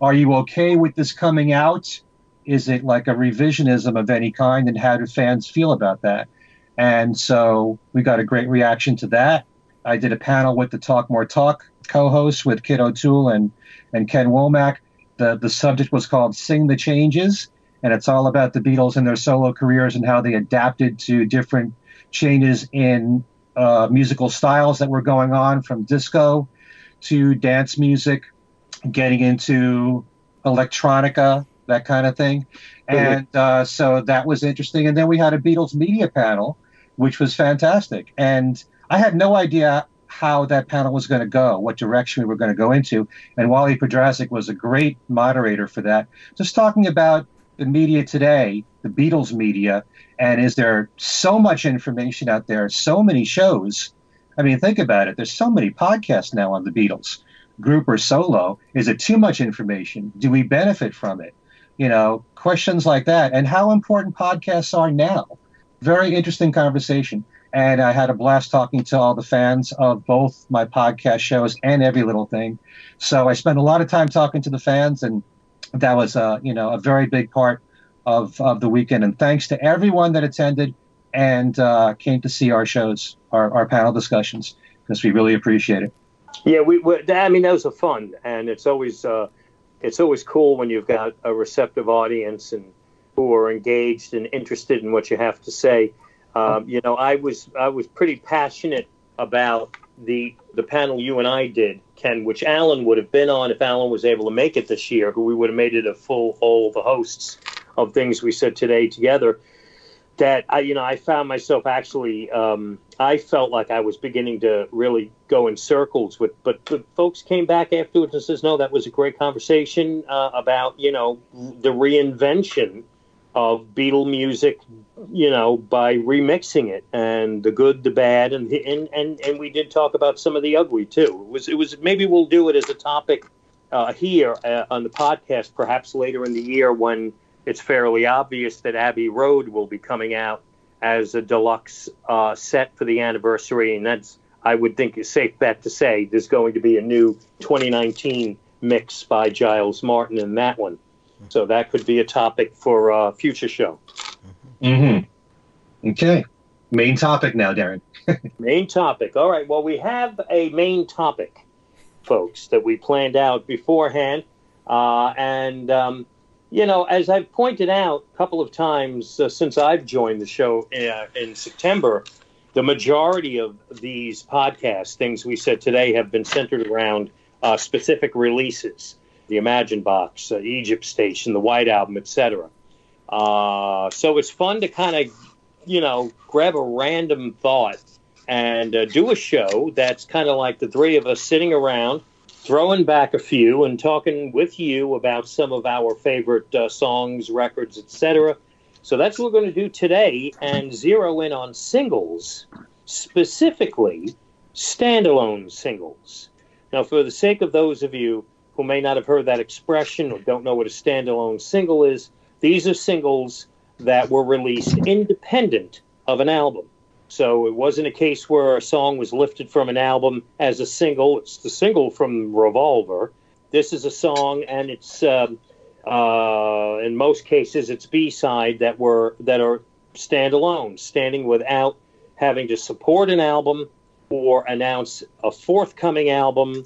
B: are you okay with this coming out? Is it like a revisionism of any kind, and how do fans feel about that? And so we got a great reaction to that. I did a panel with the Talk More Talk co-hosts with Kit O'Toole and and Ken Womack. The the subject was called "Sing the Changes," and it's all about the Beatles and their solo careers and how they adapted to different changes in uh, musical styles that were going on from disco to dance music, getting into electronica, that kind of thing. And uh, so that was interesting. And then we had a Beatles media panel, which was fantastic. And I had no idea how that panel was going to go, what direction we were going to go into. And Wally Podrazik was a great moderator for that, just talking about the media today, the Beatles media, and is there so much information out there, so many shows? I mean, think about it. There's so many podcasts now on the Beatles, group or solo. Is it too much information? Do we benefit from it? You know, questions like that, and how important podcasts are now. Very interesting conversation. And I had a blast talking to all the fans of both my podcast shows and Every Little Thing. So I spent a lot of time talking to the fans and that was a you know a very big part of of the weekend. And thanks to everyone that attended and uh, came to see our shows, our, our panel discussions, because we really appreciate it.
A: Yeah, we, we, I mean that was a fun, and it's always uh, it's always cool when you've got a receptive audience and who are engaged and interested in what you have to say. Um, you know, I was I was pretty passionate about the the panel you and I did, Which Allan would have been on if Allan was able to make it this year, who we would have made it a full whole the hosts of things we said today together. That I, you know, I found myself actually, um, I felt like I was beginning to really go in circles with, but, but folks came back afterwards and says, no, that was a great conversation uh, about, you know, the reinvention of Beatle music, you know, by remixing it and the good, the bad, and and and, and we did talk about some of the ugly too. It was it was maybe we'll do it as a topic uh, here uh, on the podcast, perhaps later in the year when it's fairly obvious that Abbey Road will be coming out as a deluxe uh, set for the anniversary, and that's I would think a safe bet to say there's going to be a new 2019 mix by Giles Martin in that one. So that could be a topic for a future show.
B: Mm-hmm. Okay. Main topic now, Darren.
A: main topic. All right. Well, we have a main topic, folks, that we planned out beforehand. Uh, and, um, you know, as I've pointed out a couple of times uh, since I've joined the show uh, in September, the majority of these podcasts, things we said today, have been centered around uh, specific releases the Imagine Box, uh, Egypt Station, the White Album, etc. Uh, so it's fun to kind of, you know, grab a random thought and uh, do a show that's kind of like the three of us sitting around, throwing back a few and talking with you about some of our favorite uh, songs, records, etc. So that's what we're going to do today and zero in on singles, specifically standalone singles. Now, for the sake of those of you who may not have heard that expression or don't know what a standalone single is, these are singles that were released independent of an album. So it wasn't a case where a song was lifted from an album as a single. It's the single from Revolver. This is a song, and it's um, uh, in most cases it's B side that were that are standalone, standing without having to support an album or announce a forthcoming album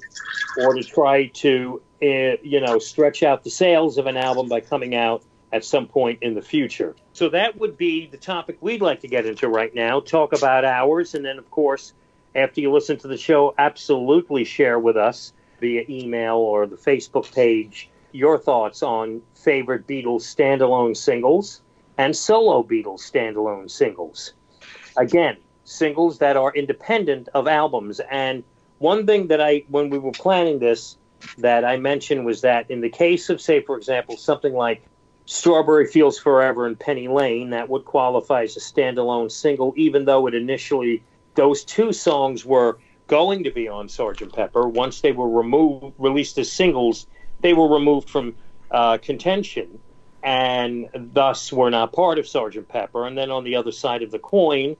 A: or to try to uh, you know stretch out the sales of an album by coming out at some point in the future. So that would be the topic we'd like to get into right now, talk about ours and then of course after you listen to the show absolutely share with us via email or the Facebook page your thoughts on favorite Beatles standalone singles and solo Beatles standalone singles. Again, singles that are independent of albums. And one thing that I, when we were planning this, that I mentioned was that in the case of, say, for example, something like Strawberry Fields Forever and Penny Lane, that would qualify as a standalone single, even though it initially, those two songs were going to be on Sgt. Pepper. Once they were removed, released as singles, they were removed from uh, contention and thus were not part of Sgt. Pepper. And then on the other side of the coin,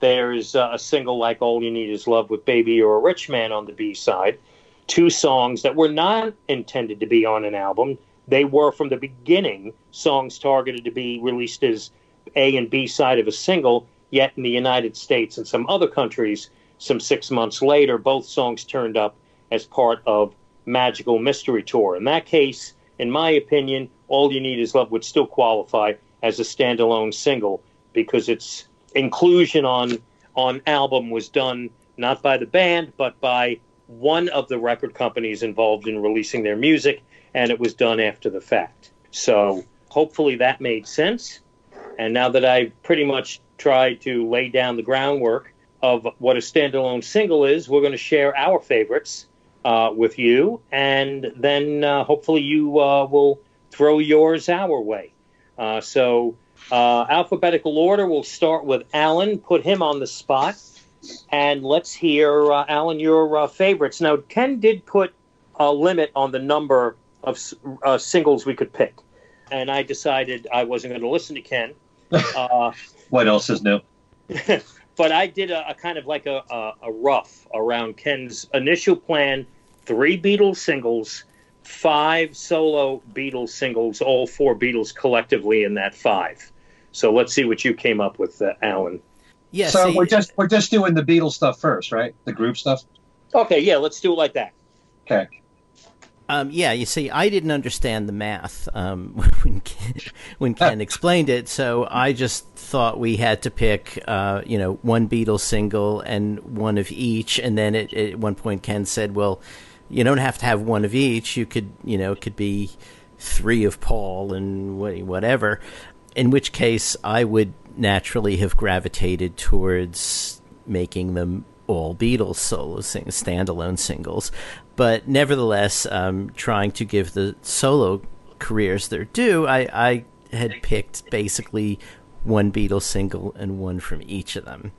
A: there's uh, a single like All You Need Is Love with Baby You're a Rich Man on the B side. Two songs that were not intended to be on an album. They were from the beginning songs targeted to be released as A and B side of a single, yet in the United States and some other countries, some six months later, both songs turned up as part of Magical Mystery Tour. In that case, in my opinion, All You Need Is Love would still qualify as a standalone single because it's inclusion on on album was done not by the band but by one of the record companies involved in releasing their music and it was done after the fact. So hopefully that made sense. And now that i've pretty much tried to lay down the groundwork of what a standalone single is we're going to share our favorites uh, with you. And then uh, hopefully you uh, will throw yours our way. Uh, so uh, alphabetical order, we'll start with Allan, put him on the spot. And let's hear, uh, Allan, your uh, favorites. Now, Ken did put a limit on the number of uh, singles we could pick. And I decided I wasn't going to listen to Ken. Uh,
B: what else is new?
A: but I did a, a kind of like a, a, a rough around Ken's initial plan three Beatles singles five solo Beatles singles, all four Beatles collectively in that five. So let's see what you came up with, uh, Allan.
B: Yeah. So see, we're just we're just doing the Beatles stuff first, right? The group stuff.
A: Okay. Yeah. Let's do it like that.
B: Okay.
C: Um, yeah, you see, I didn't understand the math um, when Ken, when Ken explained it, so I just thought we had to pick, uh, you know, one Beatles single and one of each, and then it, it, at one point Ken said, "Well, you don't have to have one of each. You could, you know, it could be three of Paul and whatever. In which case, I would naturally have gravitated towards making them all Beatles solo sing- standalone singles. But nevertheless, um, trying to give the solo careers their due, I, I had picked basically one Beatles single and one from each of them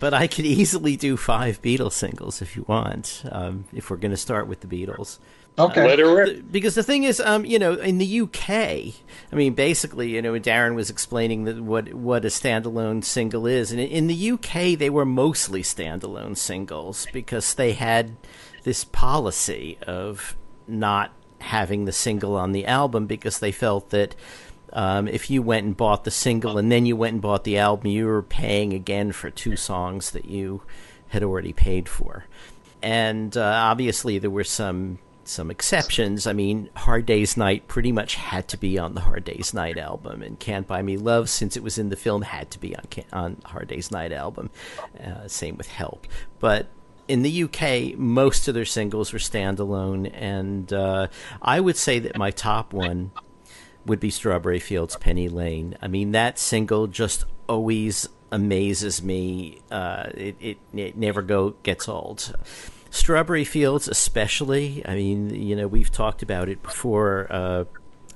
C: but I could easily do five Beatles singles if you want. Um, if we're going to start with the Beatles.
B: Okay.
A: Uh,
C: because the thing is, um, you know, in the UK, I mean, basically, you know, Darren was explaining that what what a standalone single is, and in the UK, they were mostly standalone singles because they had this policy of not having the single on the album because they felt that um, if you went and bought the single and then you went and bought the album, you were paying again for two songs that you had already paid for. And uh, obviously, there were some some exceptions. I mean, Hard Day's Night pretty much had to be on the Hard Day's Night album, and Can't Buy Me Love, since it was in the film, had to be on on Hard Day's Night album. Uh, same with Help, but in the UK, most of their singles were standalone, and uh, I would say that my top one would be Strawberry Fields Penny Lane. I mean, that single just always amazes me. Uh, it, it, it never go gets old. Strawberry Fields, especially. I mean, you know, we've talked about it before uh,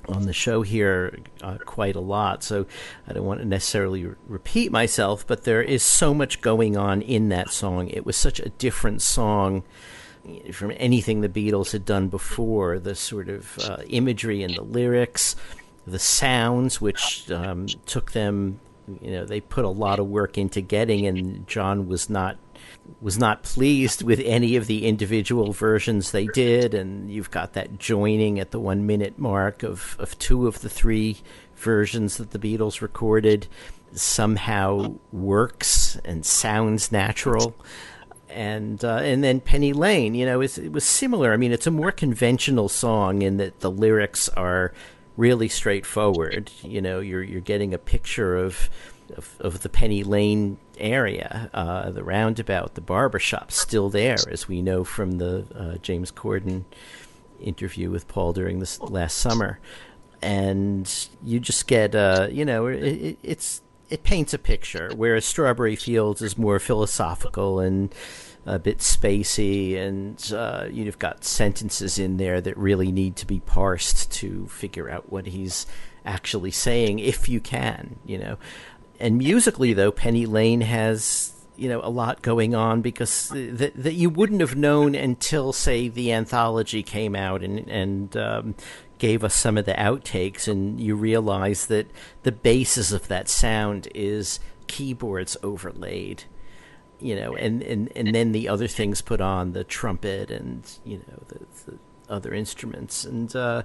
C: on the show here uh, quite a lot, so I don't want to necessarily re- repeat myself, but there is so much going on in that song. It was such a different song from anything the Beatles had done before. The sort of uh, imagery and the lyrics, the sounds, which um, took them, you know, they put a lot of work into getting, and John was not was not pleased with any of the individual versions they did, and you've got that joining at the one minute mark of, of two of the three versions that the Beatles recorded somehow works and sounds natural. And uh, and then Penny Lane, you know, is it was similar. I mean, it's a more conventional song in that the lyrics are really straightforward. You know, you're you're getting a picture of of, of the Penny Lane area, uh, the roundabout, the barber shop, still there, as we know from the uh, James Corden interview with Paul during this last summer. And you just get, uh, you know, it, it's it paints a picture, whereas Strawberry Fields is more philosophical and a bit spacey, and uh, you've got sentences in there that really need to be parsed to figure out what he's actually saying, if you can, you know and musically though penny lane has you know a lot going on because that that you wouldn't have known until say the anthology came out and and um, gave us some of the outtakes. And you realize that the basis of that sound is keyboards overlaid you know and and and then the other things put on the trumpet and you know the, the other instruments. And uh,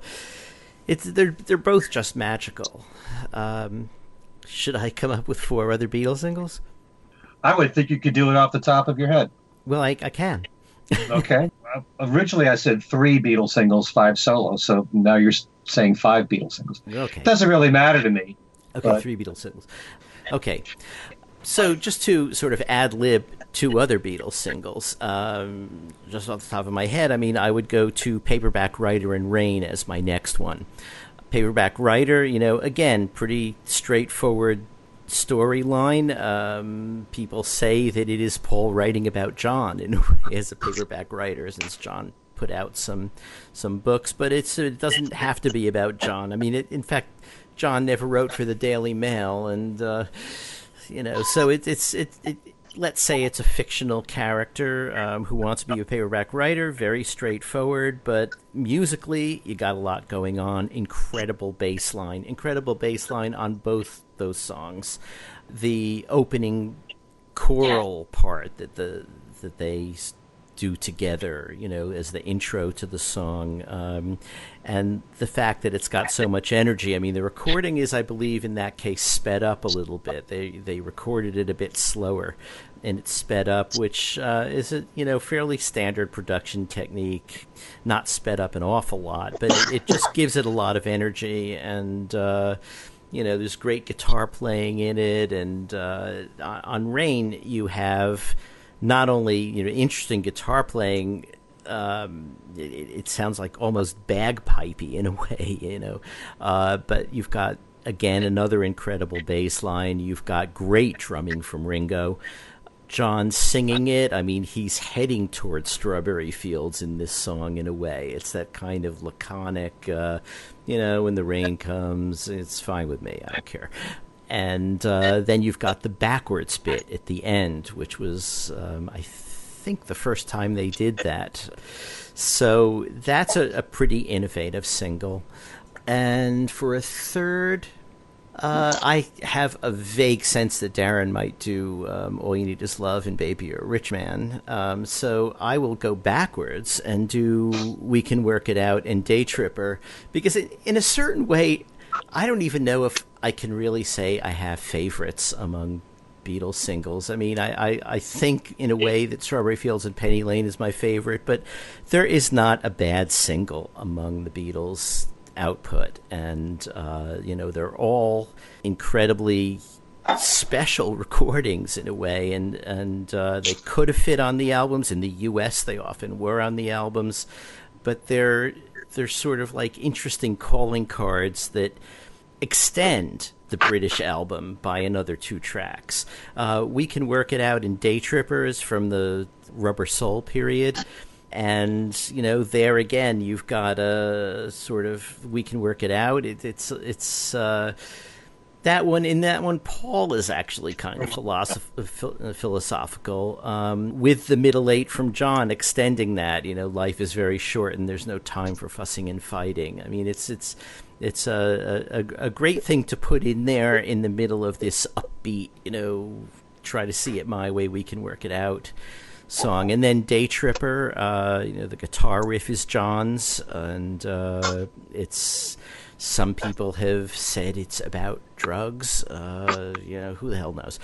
C: it's they're they're both just magical. Um, should I come up with four other Beatles singles?
B: I would think you could do it off the top of your head.
C: Well, I, I can.
B: okay. Well, originally, I said three Beatles singles, five solos. So now you're saying five Beatles singles.
C: Okay.
B: It doesn't really matter to me.
C: Okay, but... three Beatles singles. Okay. So just to sort of ad lib two other Beatles singles, um, just off the top of my head, I mean, I would go to Paperback Writer and Rain as my next one paperback writer. You know, again, pretty straightforward storyline. Um, people say that it is Paul writing about John in a way as a paperback writer, since John put out some some books, but it's it doesn't have to be about John. I mean, it, in fact, John never wrote for the Daily Mail, and uh, you know, so it, it's it, it let's say it's a fictional character um, who wants to be a paperback writer, very straightforward, but musically, you got a lot going on. Incredible bass line, incredible bass line on both those songs. The opening choral part that the that they do together, you know, as the intro to the song, um, and the fact that it's got so much energy. I mean, the recording is, I believe, in that case, sped up a little bit. They they recorded it a bit slower, and it's sped up, which uh, is a you know fairly standard production technique. Not sped up an awful lot, but it, it just gives it a lot of energy and. Uh, you know, there's great guitar playing in it, and uh, on Rain you have not only you know interesting guitar playing. Um, it, it, sounds like almost bagpipey in a way, you know. Uh, but you've got again another incredible bass line. You've got great drumming from Ringo. John singing it. I mean, he's heading towards Strawberry Fields in this song in a way. It's that kind of laconic, uh, you know, when the rain comes, it's fine with me. I don't care and uh, then you've got the backwards bit at the end, which was, um, I think, the first time they did that. So that's a, a pretty innovative single. And for a third, Uh, I have a vague sense that Darren might do um, All You Need Is Love and Baby You're a Rich Man. Um, so I will go backwards and do We Can Work It Out and Day Tripper because, in a certain way, I don't even know if I can really say I have favorites among Beatles singles. I mean, I, I, I, think in a way that Strawberry Fields and Penny Lane is my favorite, but there is not a bad single among the Beatles output. And, uh, you know, they're all incredibly special recordings in a way, and, and uh, they could have fit on the albums. In the U.S., they often were on the albums, but they're, they're sort of like interesting calling cards that extend the British album by another two tracks. Uh, we can work it out in Day Trippers from the Rubber Soul period. And you know, there again, you've got a sort of we can work it out. It, it's it's uh, that one in that one paul is actually kind of philosoph- philosophical um, with the middle eight from john extending that you know life is very short and there's no time for fussing and fighting i mean it's it's it's a, a, a great thing to put in there in the middle of this upbeat, you know, try to see it my way, we can work it out song. And then Day Tripper, uh, you know, the guitar riff is John's, and uh, it's some people have said it's about drugs. Uh, you know, who the hell knows?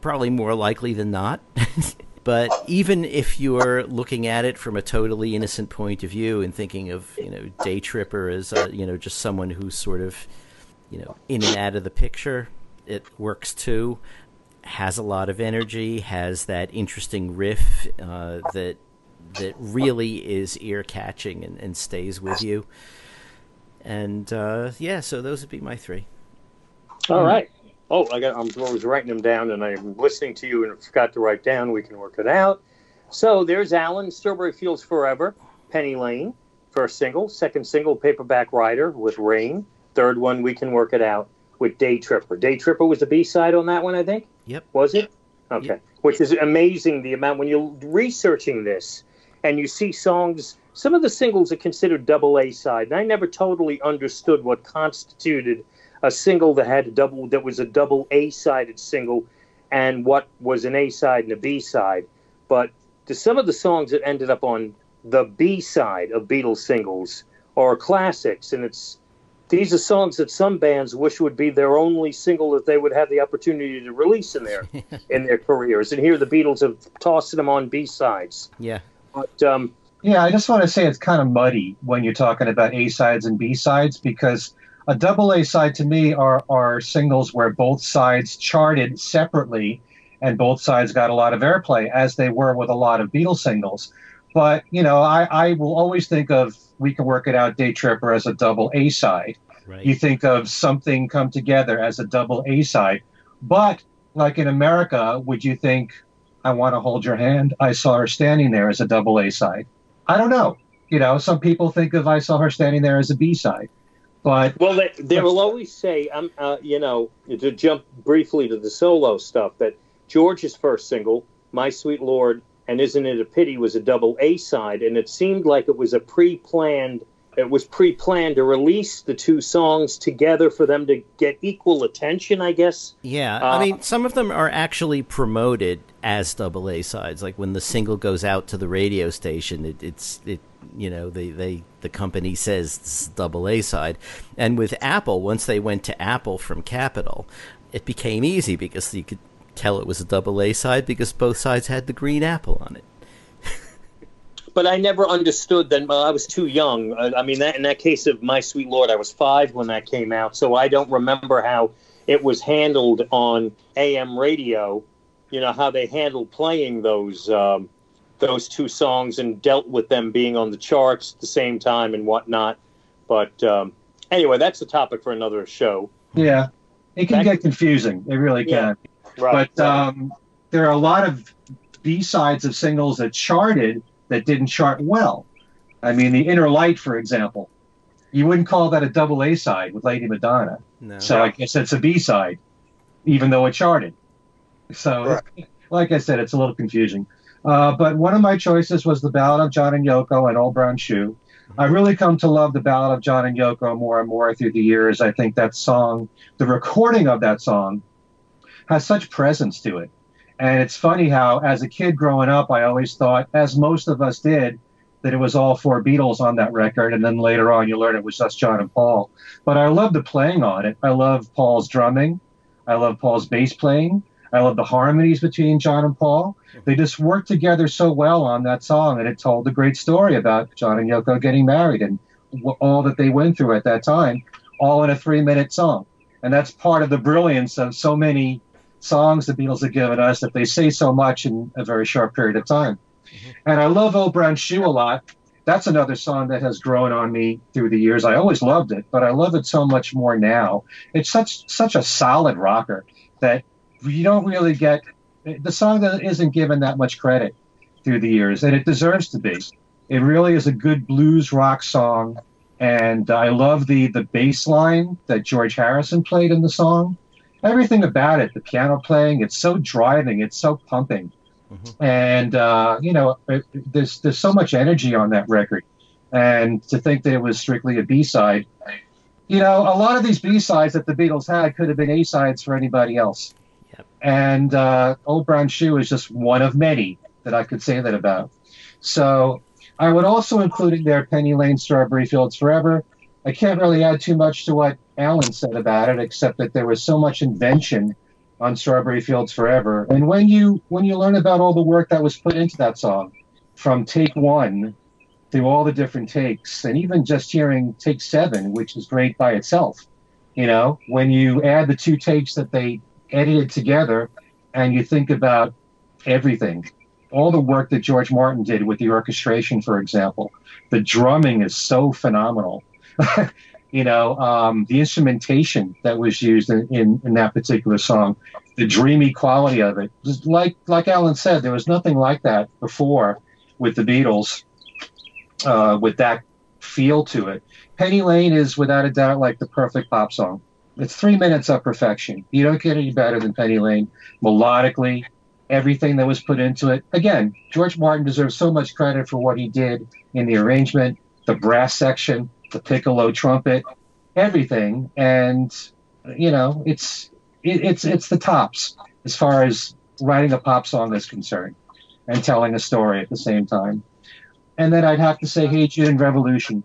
C: Probably more likely than not. But even if you're looking at it from a totally innocent point of view and thinking of you know Day Tripper as you know just someone who's sort of you know in and out of the picture, it works too. Has a lot of energy, has that interesting riff uh, that that really is ear catching and, and, stays with you. And uh, yeah, so those would be my three.
A: All right. Oh, I got. I'm, I was writing them down, and I'm listening to you and forgot to write down. We can work it out. So there's Allan Strawberry Fields Forever, Penny Lane, first single. Second single, Paperback Writer with Rain. Third one, We Can Work It Out with Day Tripper. Day Tripper was the B side on that one, I think.
C: Yep.
A: Was it? Okay. Yep. Which is amazing the amount when you're researching this and you see songs. Some of the singles are considered double A side, and I never totally understood what constituted a single that had a double that was a double A sided single and what was an A side and a B side. But to some of the songs that ended up on the B side of Beatles singles are classics, and it's these are songs that some bands wish would be their only single that they would have the opportunity to release in their in their careers. And here the Beatles have tossed them on B sides.
C: Yeah.
A: But um,
B: yeah, I just want to say it's kind of muddy when you're talking about A sides and B sides because a double A side to me are, are singles where both sides charted separately and both sides got a lot of airplay, as they were with a lot of Beatles singles. But, you know, I, I will always think of We Can Work It Out Day Tripper as a double A side. Right. You think of Something Come Together as a double A side. But, like in America, would you think I Want to Hold Your Hand? I Saw Her Standing There as a double A side? I don't know. You know, some people think of I Saw Her Standing There as a B side. But
A: well, they, they will always say, um, uh, you know, to jump briefly to the solo stuff, that George's first single, "My Sweet Lord," and "Isn't It a Pity" was a double A side, and it seemed like it was a pre-planned. It was pre-planned to release the two songs together for them to get equal attention, I guess.
C: Yeah, uh, I mean, some of them are actually promoted as double A sides. Like when the single goes out to the radio station, it, it's it you know they, they the company says it's double A side, and with Apple, once they went to Apple from Capitol, it became easy because you could tell it was a double A side because both sides had the green apple on it.
A: but I never understood that. Well, I was too young. I, mean, that, in that case of My Sweet Lord, I was five when that came out, so I don't remember how it was handled on AM radio. You know how they handled playing those um, those two songs and dealt with them being on the charts at the same time and whatnot. But um, anyway, that's a topic for another show.
B: Yeah, it can that, get confusing. It really can. Yeah, right, but. Um, there are a lot of B sides of singles that charted that didn't chart well. I mean, the Inner Light, for example, you wouldn't call that a double A side with Lady Madonna. No. So I guess it's a B side, even though it charted. So, right. like I said, it's a little confusing. Uh, but one of my choices was the Ballad of John and Yoko and Old Brown Shoe. I really come to love the Ballad of John and Yoko more and more through the years. I think that song, the recording of that song, has such presence to it. And it's funny how, as a kid growing up, I always thought, as most of us did, that it was all four Beatles on that record. And then later on, you learn it was just John and Paul. But I love the playing on it. I love Paul's drumming. I love Paul's bass playing. I love the harmonies between John and Paul. They just worked together so well on that song, and it told a great story about John and Yoko getting married and all that they went through at that time, all in a three minute song. And that's part of the brilliance of so many songs the Beatles have given us that they say so much in a very short period of time. Mm-hmm. And I love Old Brown Shoe a lot. That's another song that has grown on me through the years. I always loved it, but I love it so much more now. It's such such a solid rocker that you don't really get the song that isn't given that much credit through the years, and it deserves to be. It really is a good blues rock song, and I love the the bass line that George Harrison played in the song. Everything about it, the piano playing, it's so driving, it's so pumping, mm-hmm. and uh, you know, it, there's there's so much energy on that record, and to think that it was strictly a B side, you know, a lot of these B sides that the Beatles had could have been A sides for anybody else. And uh, Old Brown Shoe is just one of many that I could say that about. So I would also include in there Penny Lane, Strawberry Fields Forever. I can't really add too much to what Allan said about it, except that there was so much invention on Strawberry Fields Forever. And when you when you learn about all the work that was put into that song, from take one through all the different takes, and even just hearing take seven, which is great by itself, you know, when you add the two takes that they edited together and you think about everything, all the work that George Martin did with the orchestration, for example, the drumming is so phenomenal. you know, um, the instrumentation that was used in, in, in, that particular song, the dreamy quality of it. Just like like Allan said, there was nothing like that before with the Beatles, uh, with that feel to it. Penny Lane is without a doubt like the perfect pop song. It's three minutes of perfection. You don't get any better than Penny Lane. Melodically, everything that was put into it. Again, George Martin deserves so much credit for what he did in the arrangement, the brass section, the piccolo trumpet, everything. And you know, it's it, it's it's the tops as far as writing a pop song is concerned and telling a story at the same time. And then I'd have to say Hey Jude and Revolution.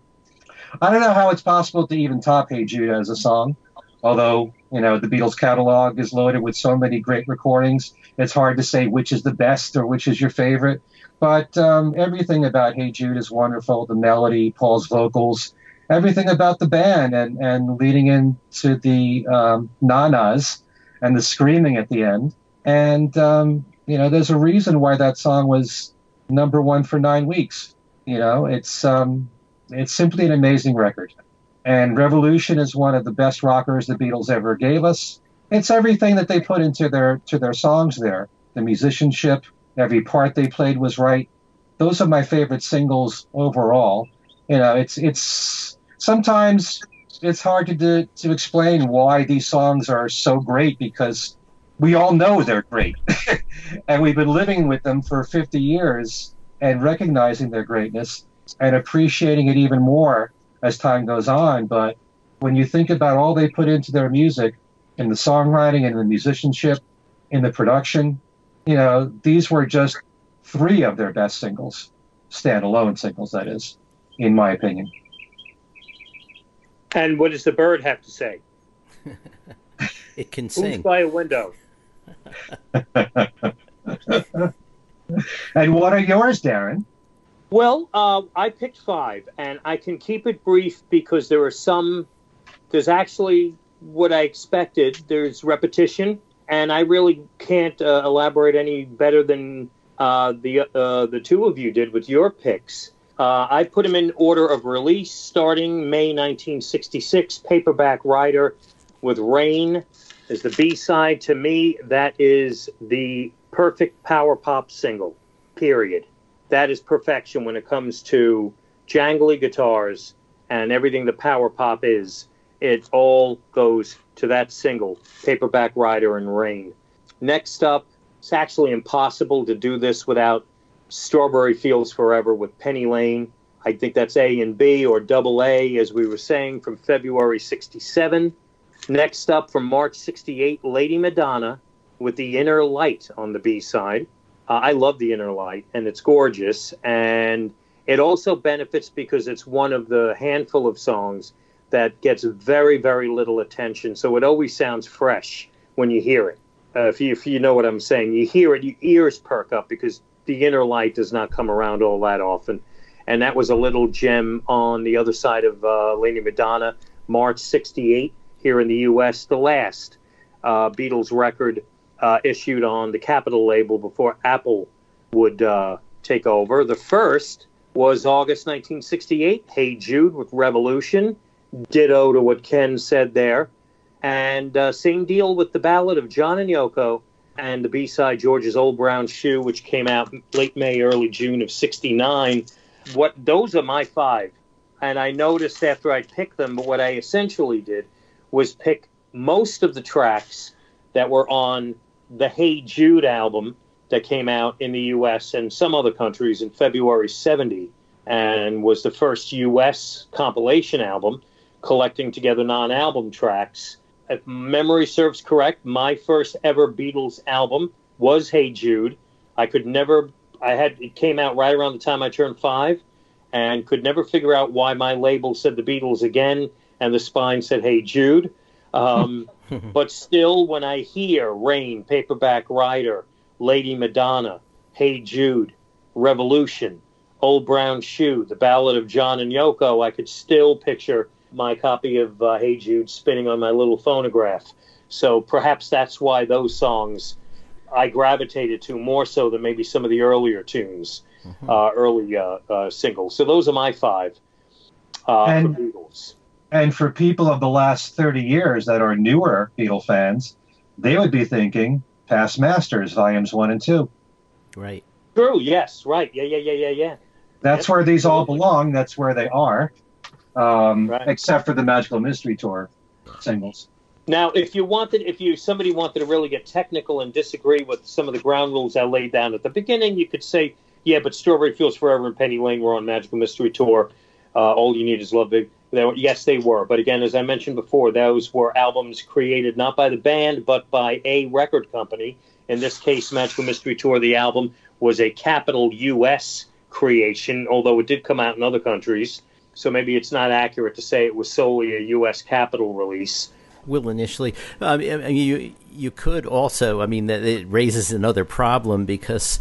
B: I don't know how it's possible to even top Hey Jude as a song. Although, you know, the Beatles catalog is loaded with so many great recordings, it's hard to say which is the best or which is your favorite. But um, everything about Hey Jude is wonderful the melody, Paul's vocals, everything about the band, and, and leading into the um, nanas and the screaming at the end. And, um, you know, there's a reason why that song was number one for nine weeks. You know, it's um, it's simply an amazing record. And Revolution is one of the best rockers the Beatles ever gave us. It's everything that they put into their to their songs there. The musicianship, every part they played was right. Those are my favorite singles overall. You know, it's it's sometimes it's hard to do, to explain why these songs are so great because we all know they're great. and we've been living with them for 50 years and recognizing their greatness and appreciating it even more as time goes on. But when you think about all they put into their music, in the songwriting and the musicianship, in the production, you know, these were just three of their best singles, standalone singles, that is, in my opinion.
A: And what does the bird have to say?
C: it can sing. Who's
A: by a window?
B: and what are yours, Darren?
A: Well, uh, I picked five, and I can keep it brief because there are some. There's actually what I expected. There's repetition, and I really can't uh, elaborate any better than uh, the uh, the two of you did with your picks. Uh, I put them in order of release, starting May 1966. Paperback Writer with Rain is the B side. To me, that is the perfect power pop single. Period that is perfection when it comes to jangly guitars and everything the power pop is. It all goes to that single, Paperback Writer and Rain. Next up, it's actually impossible to do this without Strawberry Fields Forever with Penny Lane. I think that's A and B or double A, as we were saying, from February 67. Next up from March 68, Lady Madonna with The Inner Light on the B side. Uh, I love The Inner Light, and it's gorgeous. And it also benefits because it's one of the handful of songs that gets very, very little attention. So it always sounds fresh when you hear it. Uh, if, you, if you know what I'm saying, you hear it, your ears perk up because The Inner Light does not come around all that often. And that was a little gem on the other side of uh, Lady Madonna, March 68 here in the U.S., the last uh, Beatles record uh, issued on the Capitol label before Apple would uh, take over. The first was August 1968, Hey Jude with Revolution, ditto to what Ken said there. And uh, same deal with the ballad of John and Yoko and the B-side George's Old Brown Shoe, which came out late May, early June of 69. What those are my five. And I noticed after I picked them, but what I essentially did was pick most of the tracks that were on the Hey Jude album that came out in the US and some other countries in February 70 and was the first US compilation album collecting together non album tracks. If memory serves correct, my first ever Beatles album was Hey Jude. I could never, I had, it came out right around the time I turned five and could never figure out why my label said the Beatles again and the spine said Hey Jude. Um, but still, when I hear Rain, Paperback Writer, Lady Madonna, Hey Jude, Revolution, Old Brown Shoe, The Ballad of John and Yoko, I could still picture my copy of uh, Hey Jude spinning on my little phonograph. So perhaps that's why those songs I gravitated to more so than maybe some of the earlier tunes, mm-hmm. uh, early uh, uh singles. So those are my five uh, and, for Beatles.
B: And for people of the last 30 years that are newer Beatle fans, they would be thinking Past Masters, volumes one and two.
C: Right.
A: True, yes, right. Yeah, yeah, yeah, yeah, yeah.
B: That's where these all belong. That's where they are, um, right. except for the Magical Mystery Tour singles.
A: Now, if you wanted, if you somebody wanted to really get technical and disagree with some of the ground rules I laid down at the beginning, you could say, yeah, but Strawberry Fields Forever and Penny Lane were on Magical Mystery Tour. Uh, all you need is love. Big. They, yes, they were. But again, as I mentioned before, those were albums created not by the band, but by a record company. In this case, Magical Mystery Tour, the album was a Capitol U.S. creation, although it did come out in other countries. So maybe it's not accurate to say it was solely a U.S. Capitol release.
C: Will initially, um, you you could also, I mean, it raises another problem because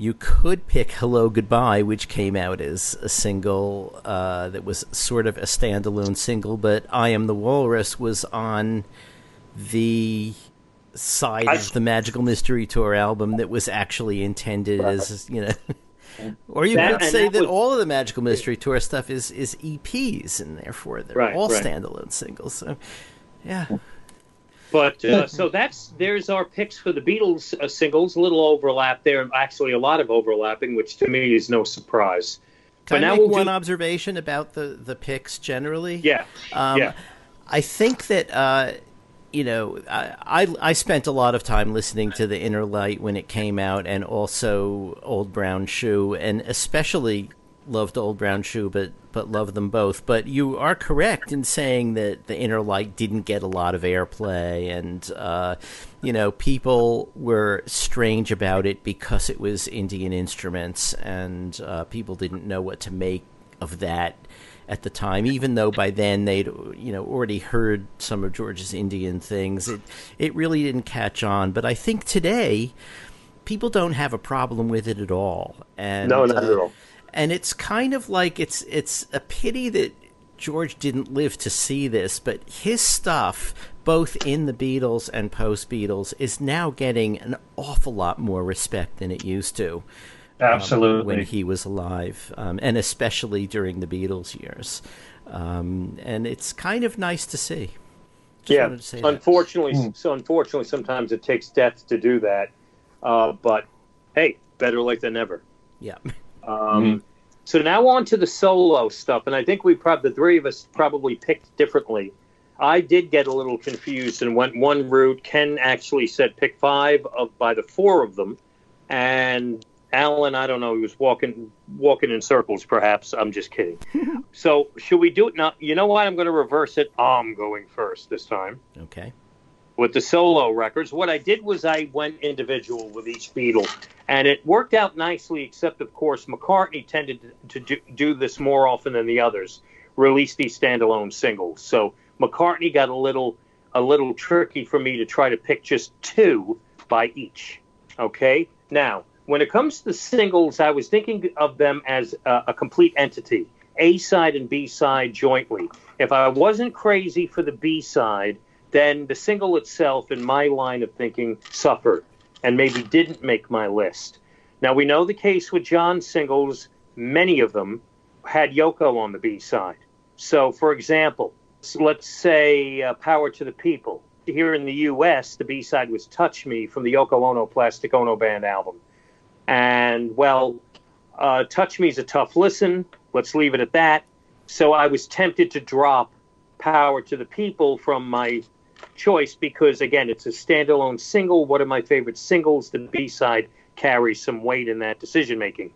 C: you could pick Hello Goodbye, which came out as a single uh, that was sort of a standalone single, but I Am the Walrus was on the side I, of the Magical Mystery Tour album that was actually intended as, you know. or you that, could say that, that was, all of the Magical Mystery Tour stuff is, is EPs, and therefore they're right, all right. standalone singles. So, yeah.
A: But uh, so that's there's our picks for the Beatles uh, singles. A little overlap there, actually a lot of overlapping, which to me is no surprise.
C: Can but I now make we'll one do... observation about the the picks generally?
A: Yeah, um, yeah.
C: I think that uh, you know I, I, I spent a lot of time listening to the Inner Light when it came out, and also Old Brown Shoe, and especially loved Old Brown Shoe, but but love them both. But you are correct in saying that the Inner Light didn't get a lot of airplay, and uh, you know people were strange about it because it was Indian instruments, and uh, people didn't know what to make of that at the time. Even though by then they'd you know already heard some of George's Indian things, it it really didn't catch on. But I think today people don't have a problem with it at all. And
A: no, not uh, at all
C: and it's kind of like it's it's a pity that George didn't live to see this, but his stuff, both in the Beatles and post Beatles, is now getting an awful lot more respect than it used to.
B: Um, Absolutely.
C: Um, when he was alive, um, and especially during the Beatles years. Um, and it's kind of nice to see.
A: Just yeah, unfortunately, that. Hmm. so unfortunately, sometimes it takes death to do that. Uh, but hey, better late than never.
C: Yeah.
A: Um, mm-hmm. So now on to the solo stuff, and I think we probably the three of us probably picked differently. I did get a little confused and went one route. Ken actually said pick five of by the four of them, and Allan, I don't know. He was walking walking in circles, perhaps. I'm just kidding. so, should we do it now? You know what? I'm going to reverse it. I'm going first this time.
C: Okay.
A: With the solo records, what I did was I went individual with each Beatle, and it worked out nicely. Except, of course, McCartney tended to do, do this more often than the others. Release these standalone singles. So McCartney got a little a little tricky for me to try to pick just two by each. Okay. Now, when it comes to the singles, I was thinking of them as a, a complete entity, A side and B side jointly. If I wasn't crazy for the B side, then the single itself, in my line of thinking, suffered and maybe didn't make my list. Now, we know the case with John's singles, many of them had Yoko on the B side. So, for example, let's say uh, Power to the People. Here in the U.S., the B side was Touch Me from the Yoko Ono Plastic Ono Band album. And well, uh, Touch Me is a tough listen. Let's leave it at that. So I was tempted to drop Power to the People from my choice because, again, it's a standalone single. One of my favorite singles. The B side carries some weight in that decision making.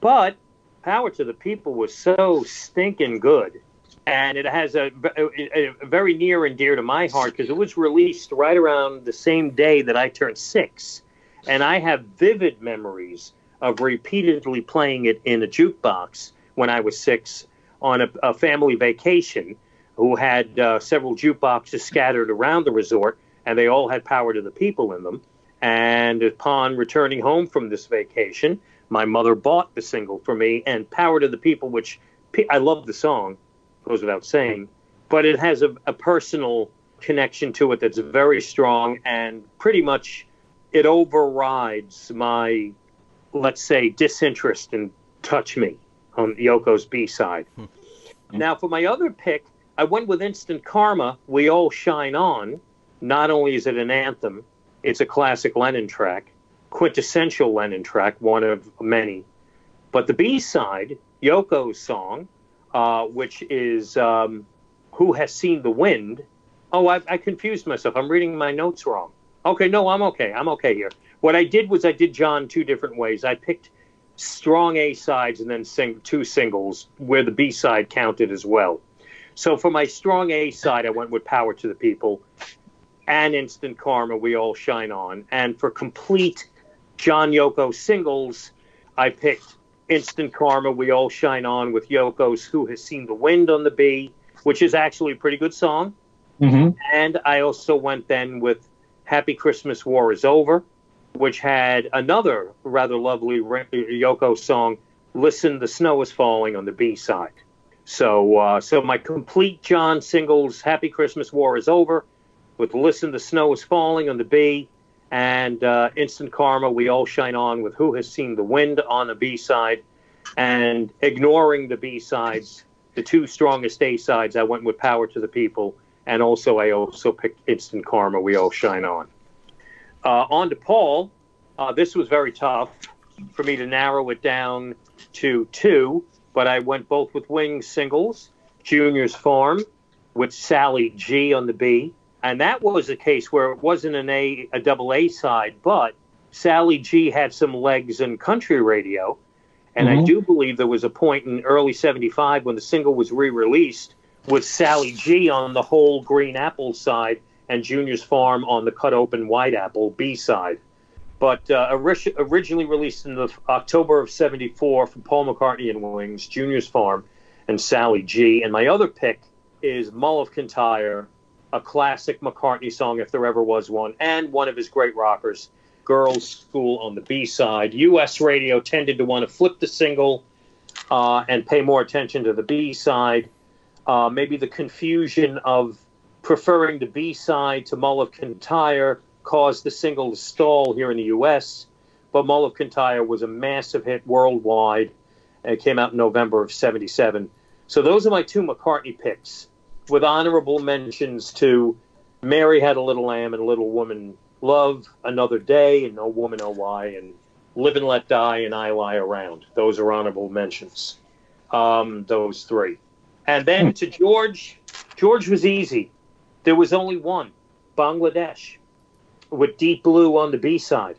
A: But Power to the People was so stinking good. And it has a, a, a very near and dear to my heart because it was released right around the same day that I turned six. And I have vivid memories of repeatedly playing it in a jukebox when I was six on a, a family vacation who had uh, several jukeboxes scattered around the resort, and they all had Power to the People in them. And upon returning home from this vacation, my mother bought the single for me, and Power to the People, which I love the song, goes without saying, but it has a, a personal connection to it that's very strong and pretty much it overrides my, let's say, disinterest in Touch Me on Yoko's B side. Hmm. Now, for my other pick, I went with Instant Karma, We All Shine On. Not only is it an anthem, it's a classic Lennon track, quintessential Lennon track, one of many. But the B side, Yoko's song, uh, which is um, Who Has Seen the Wind. Oh, I, I confused myself. I'm reading my notes wrong. Okay, no, I'm okay. I'm okay here. What I did was I did John two different ways. I picked strong A sides and then sing two singles where the B side counted as well. So for my strong A side, I went with Power to the People and Instant Karma, We All Shine On. And for complete John Yoko singles, I picked Instant Karma, We All Shine On with Yoko's Who Has Seen the Wind on the B, which is actually a pretty good song. Mm-hmm. And I also went then with Happy Christmas War is Over, which had another rather lovely Yoko song, Listen, the Snow is Falling on the B side. So, uh, so my complete John singles, Happy Christmas War is Over, with Listen, the Snow is Falling on the B, and uh, Instant Karma, We All Shine On with Who Has Seen the Wind on the B side, and ignoring the B sides, the two strongest A sides, I went with Power to the People and also I also picked Instant Karma. We all shine on. Uh, on to Paul. Uh, this was very tough for me to narrow it down to two, but I went both with Wings singles, Junior's Farm, with Sally G on the B, and that was a case where it wasn't an A, a double A side, but Sally G had some legs in country radio, and mm-hmm. I do believe there was a point in early '75 when the single was re-released with Sally G on the whole green apple side and Junior's Farm on the cut open white apple B side. But uh, originally released in the October of '74 from Paul McCartney and Wings, Junior's Farm, and Sally G. And my other pick is Mull of Kintyre, a classic McCartney song if there ever was one, and one of his great rockers, Girls' School on the B side. U.S. radio tended to want to flip the single uh, and pay more attention to the B side uh, maybe the confusion of preferring the B side to Mull of Kintyre caused the single to stall here in the U.S., but Mull of Kintyre was a massive hit worldwide. And it came out in November of 77. So those are my two McCartney picks, with honorable mentions to Mary Had a Little Lamb and Little Woman Love, Another Day, and No Woman, No Why, and Live and Let Die, and I Lie Around. Those are honorable mentions. Um, those three. And then hmm. to George, George was easy. There was only one, Bangladesh, with Deep Blue on the B side.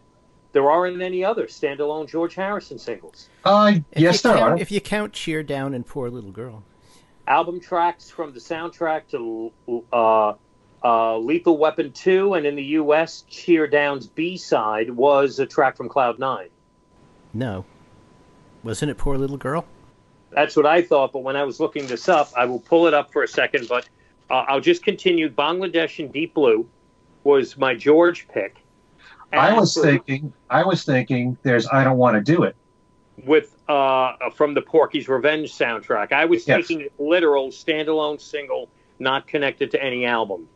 A: there aren't any other standalone George Harrison singles.
B: Uh,
C: If
B: yes,
C: you
B: there
C: count,
B: are.
C: If you count "Cheer Down" and "Poor Little Girl,"
A: Album tracks from the soundtrack to uh, uh, Lethal Weapon 2, and in the U.S., Cheer Down's B side was a track from Cloud Nine.
C: no, wasn't it "Poor Little Girl"?
A: That's what I thought, but when I was looking this up, I will pull it up for a second, but uh, I'll just continue. Bangladesh and Deep Blue was my George pick.
B: I was thinking, I was thinking, there's I don't want to do it.
A: with uh, from the Porky's Revenge soundtrack. I was
B: Yes.
A: taking literal standalone single, not connected to any album.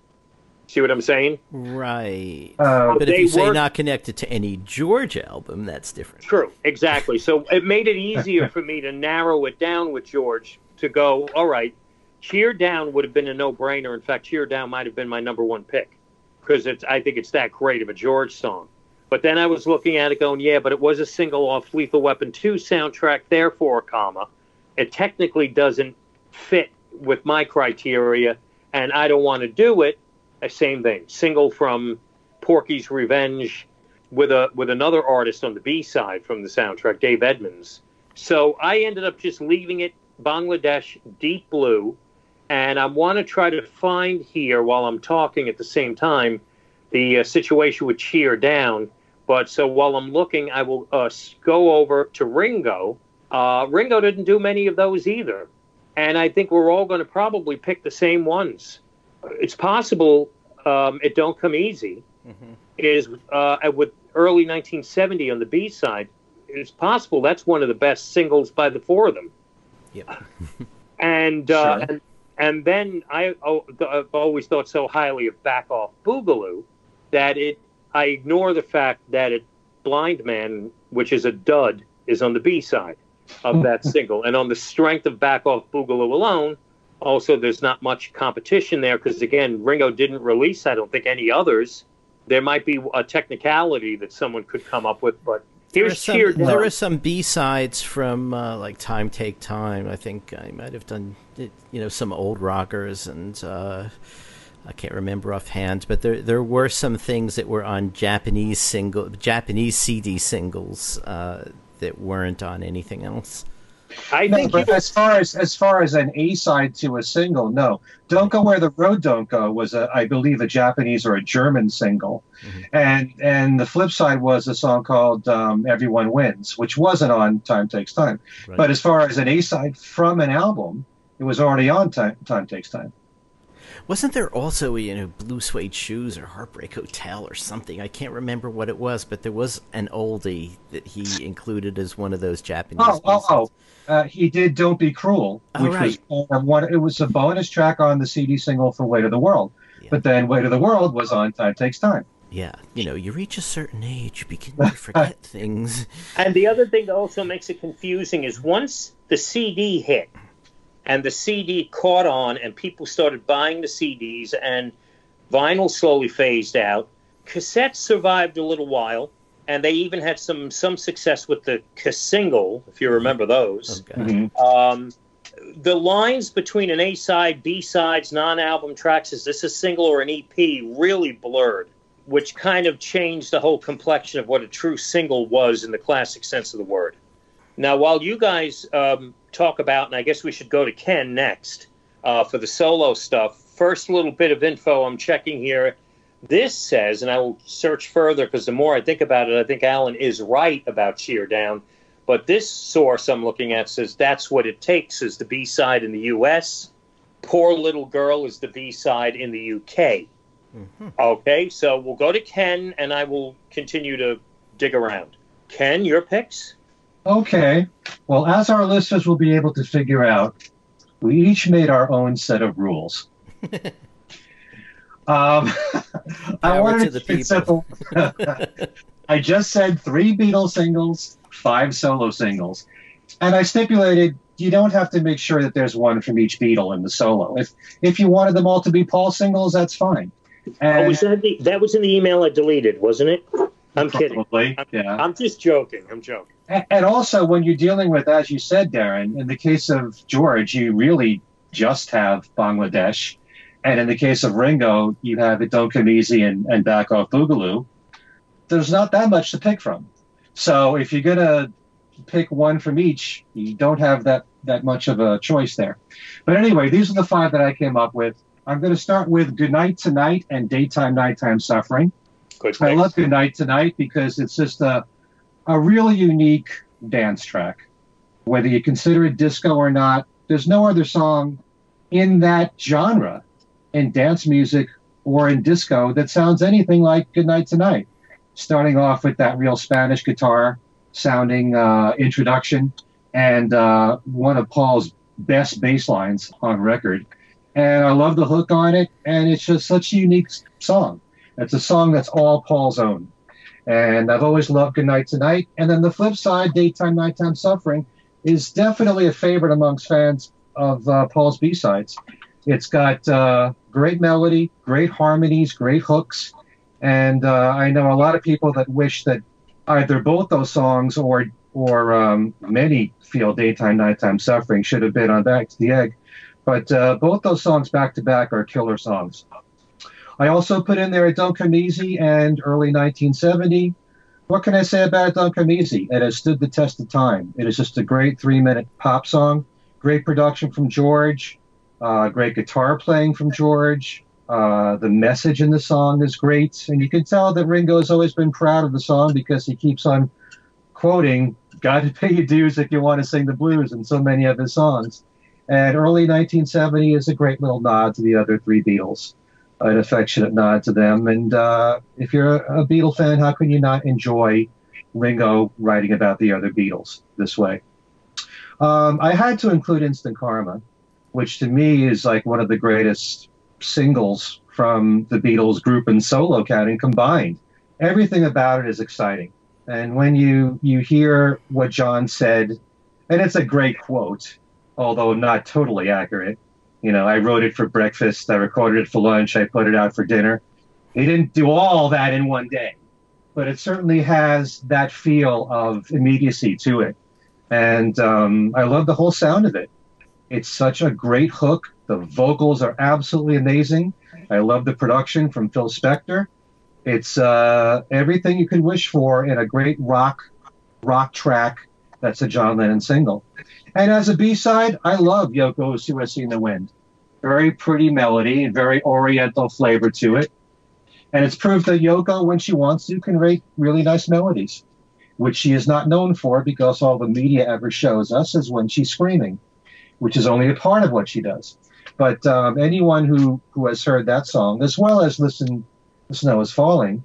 A: See what I'm saying?
C: Right.
B: Uh,
C: but if
A: they
C: you say not connected to any George album, that's different.
A: True, exactly. So it made it easier for me to narrow it down with George to go, all right, Cheer Down would have been a no brainer. In fact, Cheer Down might have been my number one pick because it's I think it's that great of a George song. But then I was looking at it going, yeah, but it was a single off Lethal Weapon 2 soundtrack, therefore, comma, it technically doesn't fit with my criteria, and I don't want to do it. Uh, Same thing, single from Porky's Revenge with a with another artist on the B side from the soundtrack, Dave Edmunds. So I ended up just leaving it Bangladesh Deep Blue, and I want to try to find here while I'm talking at the same time the uh, situation with Cheer Down. But so while I'm looking, I will uh, go over to Ringo. Uh, Ringo didn't do many of those either, and I think we're all going to probably pick the same ones. It's possible um, it don't come easy is uh, with early 1970 on the B side. It's possible that's one of the best singles by the four of them.
C: Yep.
A: And uh,
B: Sure.
A: and, and then I oh, I've always thought so highly of Back Off Boogaloo that it I ignore the fact that it Blind Man, which is a dud, is on the B side of that single, and on the strength of Back Off Boogaloo alone. Also, there's not much competition there because again, Ringo didn't release. I don't think any others. There might be a technicality that someone could come up with, but
C: There are some,
A: Cheer
C: there are some B sides from uh, like Time Take Time. I think I might have done you know some old rockers and uh, I can't remember offhand, but there there were some things that were on Japanese single Japanese CD singles uh, that weren't on anything else.
A: I
B: No,
A: think
B: but as far as as far as an A side to a single, no. Don't go where the road don't go was a, I believe a Japanese or a German single,
C: Mhm.
B: and and the flip side was a song called um, Everyone Wins, which wasn't on Time Takes Time.
C: Right.
B: But as far as an A side from an album, it was already on Time Time Takes Time.
C: Wasn't there also you know Blue Suede Shoes or Heartbreak Hotel or something? I can't remember what it was, but there was an oldie that he included as one of those Japanese.
B: Oh, oh, oh. Uh, he did "Don't Be Cruel,"
C: Oh,
B: which
C: right.
B: was uh, one. It was a bonus track on the CD single for "Way to the World,"
C: Yeah.
B: but then "Way to the World" was on "Time Takes Time."
C: Yeah, you know, you reach a certain age, you begin to forget things.
A: And the other thing that also makes it confusing is once the CD hit and the CD caught on and people started buying the CDs and vinyl slowly phased out, cassettes survived a little while and they even had some some success with the single, if you remember
C: Oh,
A: those.
C: God.
B: Mhm.
A: Um, the lines between an A side, B sides, non album tracks, is this a single or an EP, really blurred, which kind of changed the whole complexion of what a true single was in the classic sense of the word. Now, while you guys um, talk about, and I guess we should go to Ken next uh, for the solo stuff, first little bit of info I'm checking here. This says, and I will search further because the more I think about it, I think Allan is right about Cheer Down. But this source I'm looking at says that's what it takes is the B side in the U.S. Poor Little Girl is the B side in the U.K.
C: Mhm.
A: Okay, so we'll go to Ken and I will continue to dig around. Ken, your picks?
B: Okay. Well, as our listeners will be able to figure out, we each made our own set of rules. um, I wanted
C: to
B: to
C: the
B: keep it simple. I just said three Beatles singles, five solo singles, and I stipulated you don't have to make sure that there's one from each Beatle in the solo. If if you wanted them all to be Paul singles, that's fine.
A: Oh, was that, the, that was in the email I deleted, wasn't it? I'm kidding.
B: probably, yeah.
A: I'm just joking. I'm joking.
B: And also, when you're dealing with, as you said, Darren, in the case of George, you really just have Bangladesh. And in the case of Ringo, you have It Don't Come Easy and, and Back Off Boogaloo. there's not that much to pick from. So if you're gonna pick one from each, you don't have that that much of a choice there. But anyway, these are the five that I came up with. I'm going to start with Good Night Tonight and Daytime Nighttime Suffering. I love Good Night Tonight because it's just a a really unique dance track. Whether you consider it disco or not, there's no other song in that genre in dance music or in disco that sounds anything like Good Night Tonight. Starting off with that real Spanish guitar sounding uh, introduction and uh, one of Paul's best bass lines on record. And I love the hook on it, and it's just such a unique song. It's a song that's all Paul's own. And I've always loved Good Night Tonight. And then the flip side, Daytime, Nighttime Suffering, is definitely a favorite amongst fans of uh, Paul's B sides. It's got uh, great melody, great harmonies, great hooks. And uh, I know a lot of people that wish that either both those songs or or um, many feel Daytime, Nighttime Suffering should have been on Back to the Egg. But uh, both those songs back to back are killer songs. I also put in there Come Easy and early 1970. What can I say about Don't Come Easy? It has stood the test of time. It is just a great three minute pop song, great production from George, uh, great guitar playing from George. Uh, the message in the song is great. And you can tell that Ringo has always been proud of the song because he keeps on quoting, Got to pay your dues if you want to sing the blues in so many of his songs. And early 1970 is a great little nod to the other three Beatles an affectionate nod to them. And uh, if you're a, a Beatle fan, how can you not enjoy Ringo writing about the other Beatles this way? Um, I had to include Instant Karma, which to me is like one of the greatest singles from the Beatles group and solo counting combined. Everything about it is exciting. And when you, you hear what John said, and it's a great quote, although not totally accurate, you know, I wrote it for breakfast, I recorded it for lunch, I put it out for dinner. He didn't do all that in one day, but it certainly has that feel of immediacy to it. And um, I love the whole sound of it. It's such a great hook. The vocals are absolutely amazing. I love the production from Phil Spector. It's uh, everything you could wish for in a great rock rock track that's a John Lennon single. And as a B-side, I love Yoko's Who Has Seen the Wind. Very pretty melody and very oriental flavor to it. And it's proof that Yoko, when she wants to, can write really nice melodies, which she is not known for because all the media ever shows us is when she's screaming, which is only a part of what she does. But um, anyone who, who has heard that song, as well as listen, The Snow is Falling,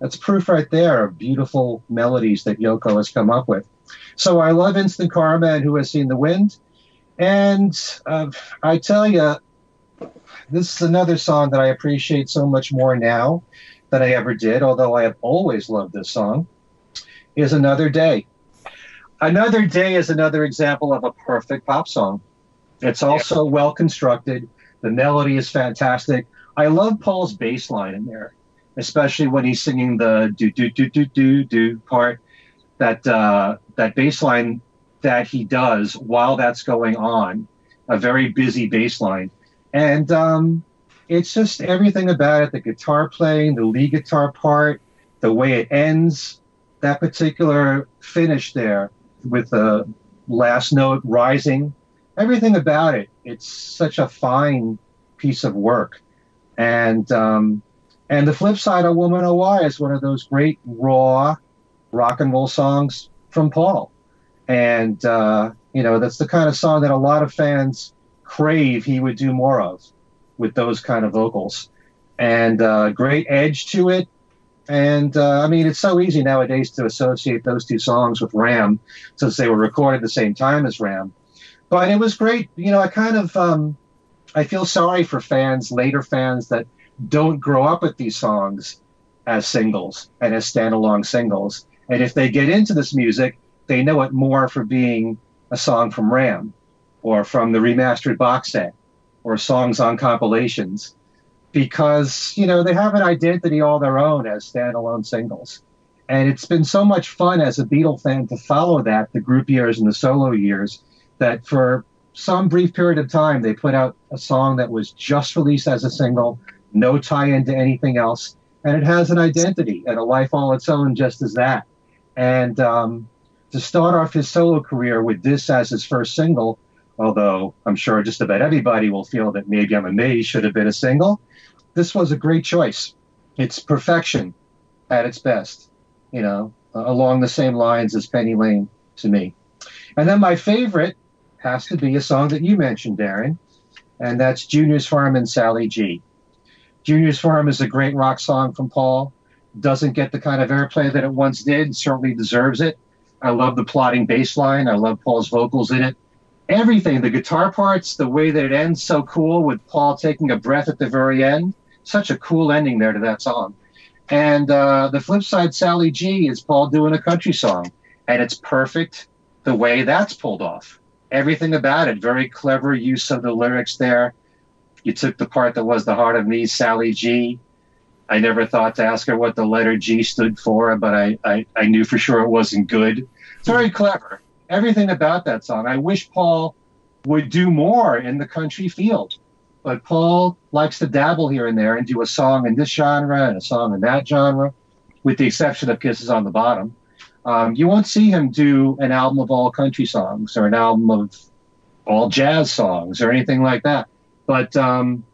B: that's proof right there of beautiful melodies that Yoko has come up with. So I love Instant Karma and Who Has Seen the Wind. And uh, I tell you, this is another song that I appreciate so much more now than I ever did, although I have always loved this song, is Another Day. Another Day is another example of a perfect pop song. It's also well constructed. The melody is fantastic. I love Paul's bass line in there, especially when he's singing the do do do do do do part. That uh, that baseline that he does while that's going on, a very busy baseline. and um, it's just everything about it. The guitar playing, the lead guitar part, the way it ends, that particular finish there with the last note rising, everything about it. It's such a fine piece of work, and um, and the flip side of Woman Why is one of those great raw rock and roll songs from Paul, and uh, you know that's the kind of song that a lot of fans crave he would do more of with those kind of vocals, and uh, great edge to it. And uh, I mean, it's so easy nowadays to associate those two songs with Ram, since they were recorded the same time as Ram. But it was great. You know, I kind of um, I feel sorry for fans, later fans that don't grow up with these songs as singles and as standalone singles. And if they get into this music, they know it more for being a song from Ram or from the remastered box set or songs on compilations because, you know, they have an identity all their own as standalone singles. And it's been so much fun as a Beatle fan to follow that, the group years and the solo years, that for some brief period of time, they put out a song that was just released as a single, no tie into anything else. and it has an identity and a life all its own, just as that. And um, to start off his solo career with this as his first single, although I'm sure just about everybody will feel that maybe I'm a amazed should have been a single, this was a great choice. It's perfection at its best, you know, along the same lines as Penny Lane to me. And then my favorite has to be a song that you mentioned, Darren, and that's Junior's Farm and Sally G. Junior's Farm is a great rock song from Paul. Doesn't get the kind of airplay that it once did, certainly deserves it. I love the plotting bass line. I love Paul's vocals in it. Everything, the guitar parts, the way that it ends so cool with Paul taking a breath at the very end. Such a cool ending there to that song. And uh, the flip side, Sally G, is Paul doing a country song. And it's perfect the way that's pulled off. Everything about it, very clever use of the lyrics there. You took the part that was the heart of me, Sally G. I never thought to ask her what the letter G stood for, but I, I, I knew for sure it wasn't good. It's very clever. Everything about that song. I wish Paul would do more in the country field. But Paul likes to dabble here and there and do a song in this genre and a song in that genre, with the exception of Kisses on the Bottom. Um, you won't see him do an album of all country songs or an album of all jazz songs or anything like that. But um,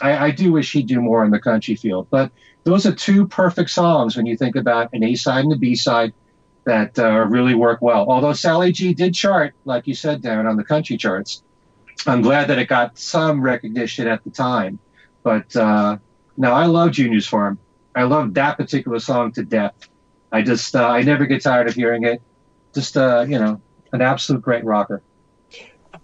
B: I, I, do wish he'd do more in the country field. But those are two perfect songs when you think about an A side and a B side that uh, really work well. Although Sally G did chart, like you said, Darren, on the country charts. I'm glad that it got some recognition at the time. But uh, I love Junior's Farm. I love that particular song to death. I just, uh, I never get tired of hearing it. Just, uh, you know, an absolute great rocker.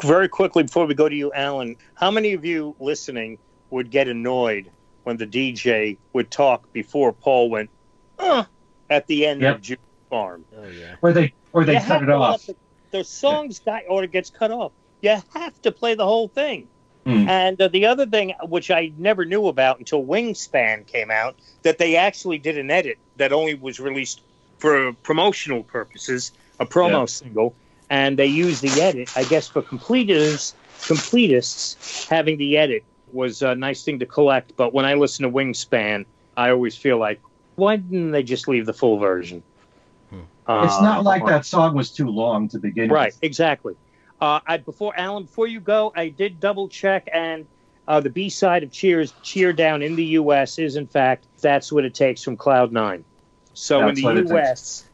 A: Very quickly before we go to you, Allan, how many of you listening would get annoyed when the DJ would talk before Paul went, uh, at the end yep. of Junior's Farm?
B: Oh, yeah. Or they, or they cut it off.
A: The, the songs yeah. die, or it gets cut off you have to play the whole thing. Mm. And uh, the other thing, which I never knew about until Wingspan came out, that they actually did an edit that only was released for promotional purposes, a promo yeah. single, and they used the edit, I guess, for completists. Completists having the edit was a nice thing to collect. But when I listen to Wingspan, I always feel like, why didn't they just leave the full version?
B: Hmm. Uh, it's not like that song was too long to begin
A: right, with. Right, exactly. Uh, I, before Allan, before you go, I did double check, and uh, the B side of Cheers, Cheer Down in the U.S. is in fact that's what it takes from Cloud Nine. So that's in the U.S.,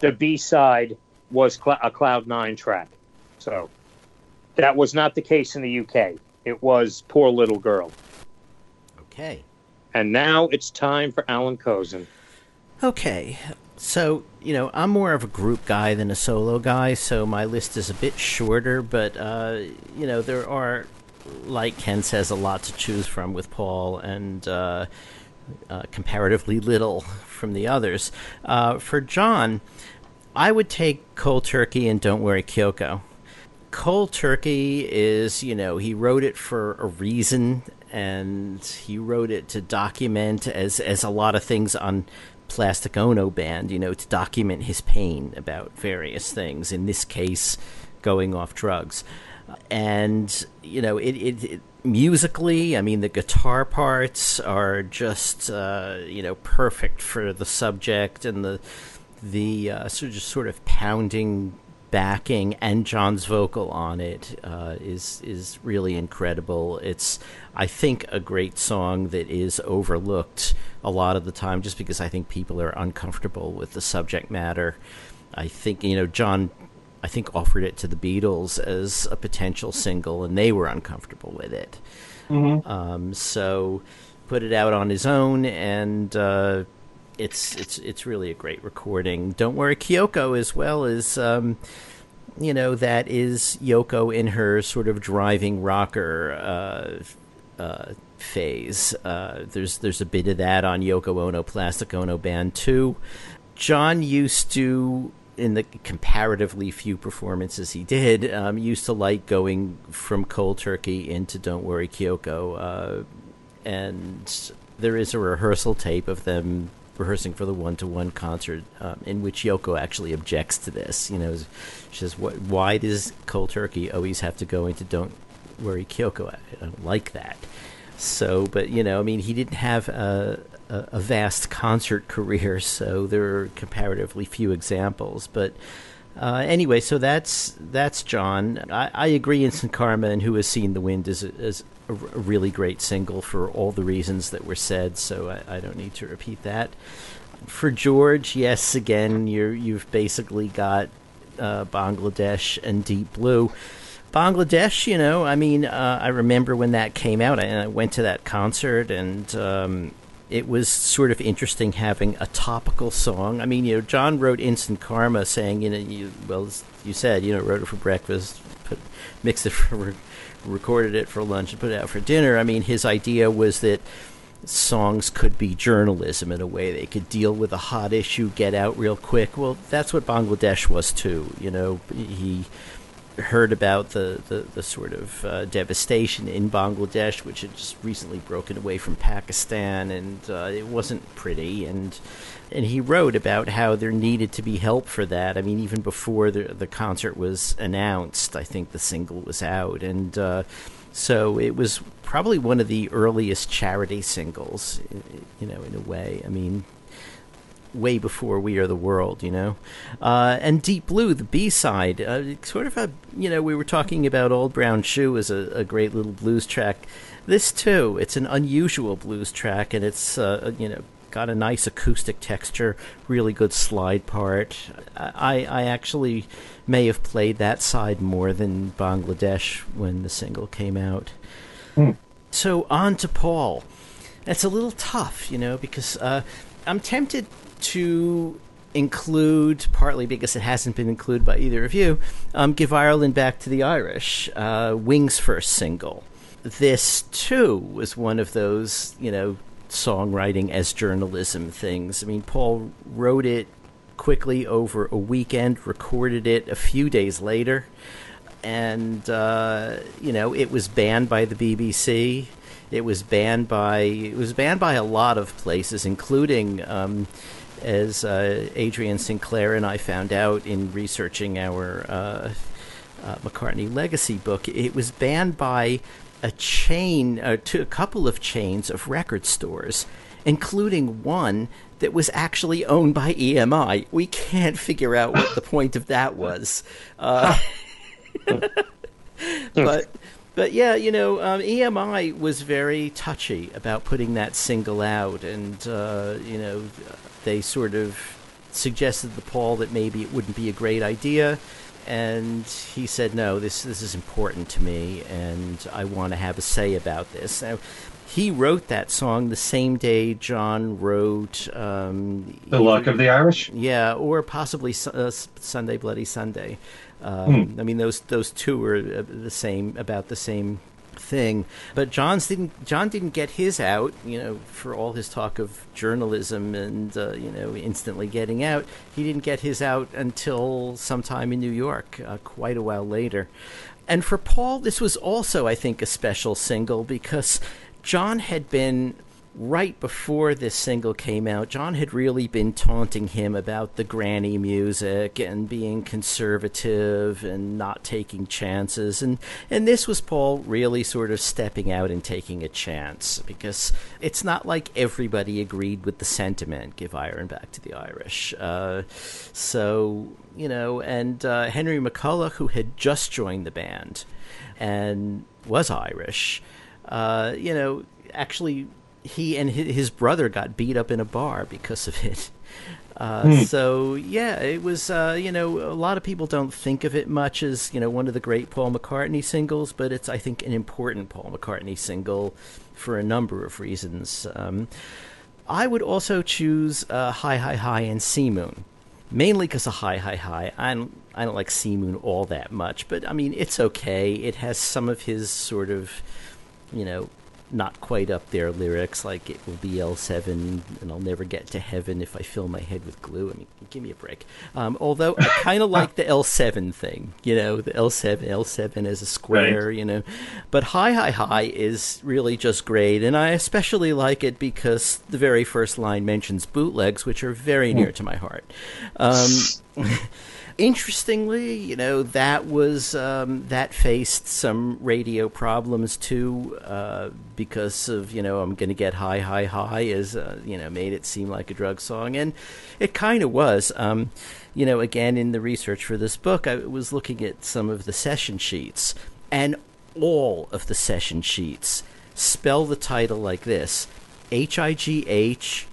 A: the B side was cl- a Cloud Nine track. So that was not the case in the U.K. It was Poor Little Girl.
C: Okay.
A: And now it's time for Allan Kozinn.
C: Okay. So, you know, I'm more of a group guy than a solo guy, so my list is a bit shorter, but, uh, you know, there are, like Ken says, a lot to choose from with Paul and uh, uh, comparatively little from the others. Uh, for John, I would take Cold Turkey and Don't Worry Kyoko. Cold Turkey is, you know, he wrote it for a reason and he wrote it to document as as a lot of things on Plastic Ono band, you know, to document his pain about various things. In this case, going off drugs, and you know, it, it, it musically, I mean, the guitar parts are just uh, you know perfect for the subject and the the uh, sort of sort of pounding backing and John's vocal on it uh, is is really incredible. It's I think a great song that is overlooked a lot of the time just because I think people are uncomfortable with the subject matter. I think, you know, John, I think, offered it to the Beatles as a potential single, and they were uncomfortable with it. Mm-hmm. Um, so put it out on his own, and uh, it's it's it's really a great recording. Don't worry, Kyoko as well as. Um, you know that is Yoko in her sort of driving rocker uh, uh, phase. Uh, there's there's a bit of that on Yoko Ono Plastic Ono Band too. John used to in the comparatively few performances he did, um, used to like going from Cold Turkey into Don't Worry Kyoko. Uh, and there is a rehearsal tape of them rehearsing for the one to one concert um, in which Yoko actually objects to this. You know, she says, What Why does Cold Turkey always have to go into Don't Worry Kyoko? I don't like that. So, but you know, I mean, he didn't have a, a, a, vast concert career, so there are comparatively few examples. But uh, anyway, so that's that's John. I, I, agree. Instant Karma and Who Has Seen the Wind is, a, is a, really great single for all the reasons that were said. So I, I don't need to repeat that. For George, yes, again, you you've basically got uh, Bangladesh and Deep Blue. Bangladesh, you know, I mean, uh, I remember when that came out, and I went to that concert, and um, it was sort of interesting having a topical song. I mean, you know, John wrote "Instant Karma," saying, you know, you well, you said, you know, wrote it for breakfast, put, mixed it for, recorded it for lunch, and put it out for dinner. I mean, his idea was that songs could be journalism in a way. They could deal with a hot issue, get out real quick. Well, that's what Bangladesh was too. You know, he heard about the, the, the sort of uh, devastation in Bangladesh, which had just recently broken away from Pakistan, and uh, it wasn't pretty. And and he wrote about how there needed to be help for that. I mean, even before the the concert was announced, I think the single was out, and uh, so it was probably one of the earliest charity singles, you know, in a way. I mean, way before We Are the World, you know. Uh, and Deep Blue, the B side, uh, sort of a, you know, we were talking about Old Brown Shoe as a, a, great little blues track. This, too, it's an unusual blues track, and it's, uh, you know, got a nice acoustic texture, really good slide part. I, I actually may have played that side more than Bangladesh when the single came out. Mm. So on to Paul. That's a little tough, you know, because uh, I'm tempted to include, partly because it hasn't been included by either of you, um, Give Ireland Back to the Irish, uh, Wings' first single. This, too, was one of those, you know, songwriting as journalism things. I mean, Paul wrote it quickly over a weekend, recorded it a few days later, and, uh, you know, it was banned by the BBC. It was banned by it was banned by a lot of places, including um, as uh, Adrian Sinfield and I found out in researching our uh, uh, McCartney Legacy book, it was banned by a chain, uh, to a couple of chains of record stores, including one that was actually owned by EMI. We can't figure out what the point of that was. Uh, but but yeah, you know, um, EMI was very touchy about putting that single out, and uh, you know, they sort of suggested to Paul that maybe it wouldn't be a great idea, and he said, "No, this this is important to me, and I want to have a say about this." Now, he wrote that song the same day John wrote um,
B: "The Luck of the Irish."
C: Yeah, or possibly uh, "Sunday Bloody Sunday." Um, hmm. I mean, those those two were uh, the same, about the same thing. But John's didn't John didn't get his out, you know, for all his talk of journalism and uh, you know instantly getting out. He didn't get his out until sometime in New York, uh, quite a while later. And for Paul, this was also, I think, a special single because John had been right before this single came out, John had really been taunting him about the granny music and being conservative and not taking chances. And, and this was Paul really sort of stepping out and taking a chance because it's not like everybody agreed with the sentiment give Ireland back to the Irish. Uh, so, you know, and uh, Henry McCullough, who had just joined the band and was Irish, uh, you know, actually he and his brother got beat up in a bar because of it. Uh, hmm. So yeah, it was. Uh, you know, a lot of people don't think of it much as you know one of the great Paul McCartney singles, but it's I think an important Paul McCartney single for a number of reasons. Um, I would also choose uh, High High Hi" and "C Moon," mainly because of High High High. I don't, I don't like "C Moon" all that much, but I mean it's okay. It has some of his sort of you know not quite up there lyrics like it will be L7 and I'll never get to heaven if I fill my head with glue. I mean, give me a break. Um, although I kind of like the L7 thing, you know, the L7, L7 as a square, right. you know. But High, High, High is really just great, and I especially like it because the very first line mentions bootlegs, which are very near to my heart. Um, Interestingly, you know that was um, that faced some radio problems too, uh, because of you know I'm going to get high, high, high, as uh, you know made it seem like a drug song, and it kind of was. Um, you know, again in the research for this book, I was looking at some of the session sheets, and all of the session sheets spell the title like this: H I G H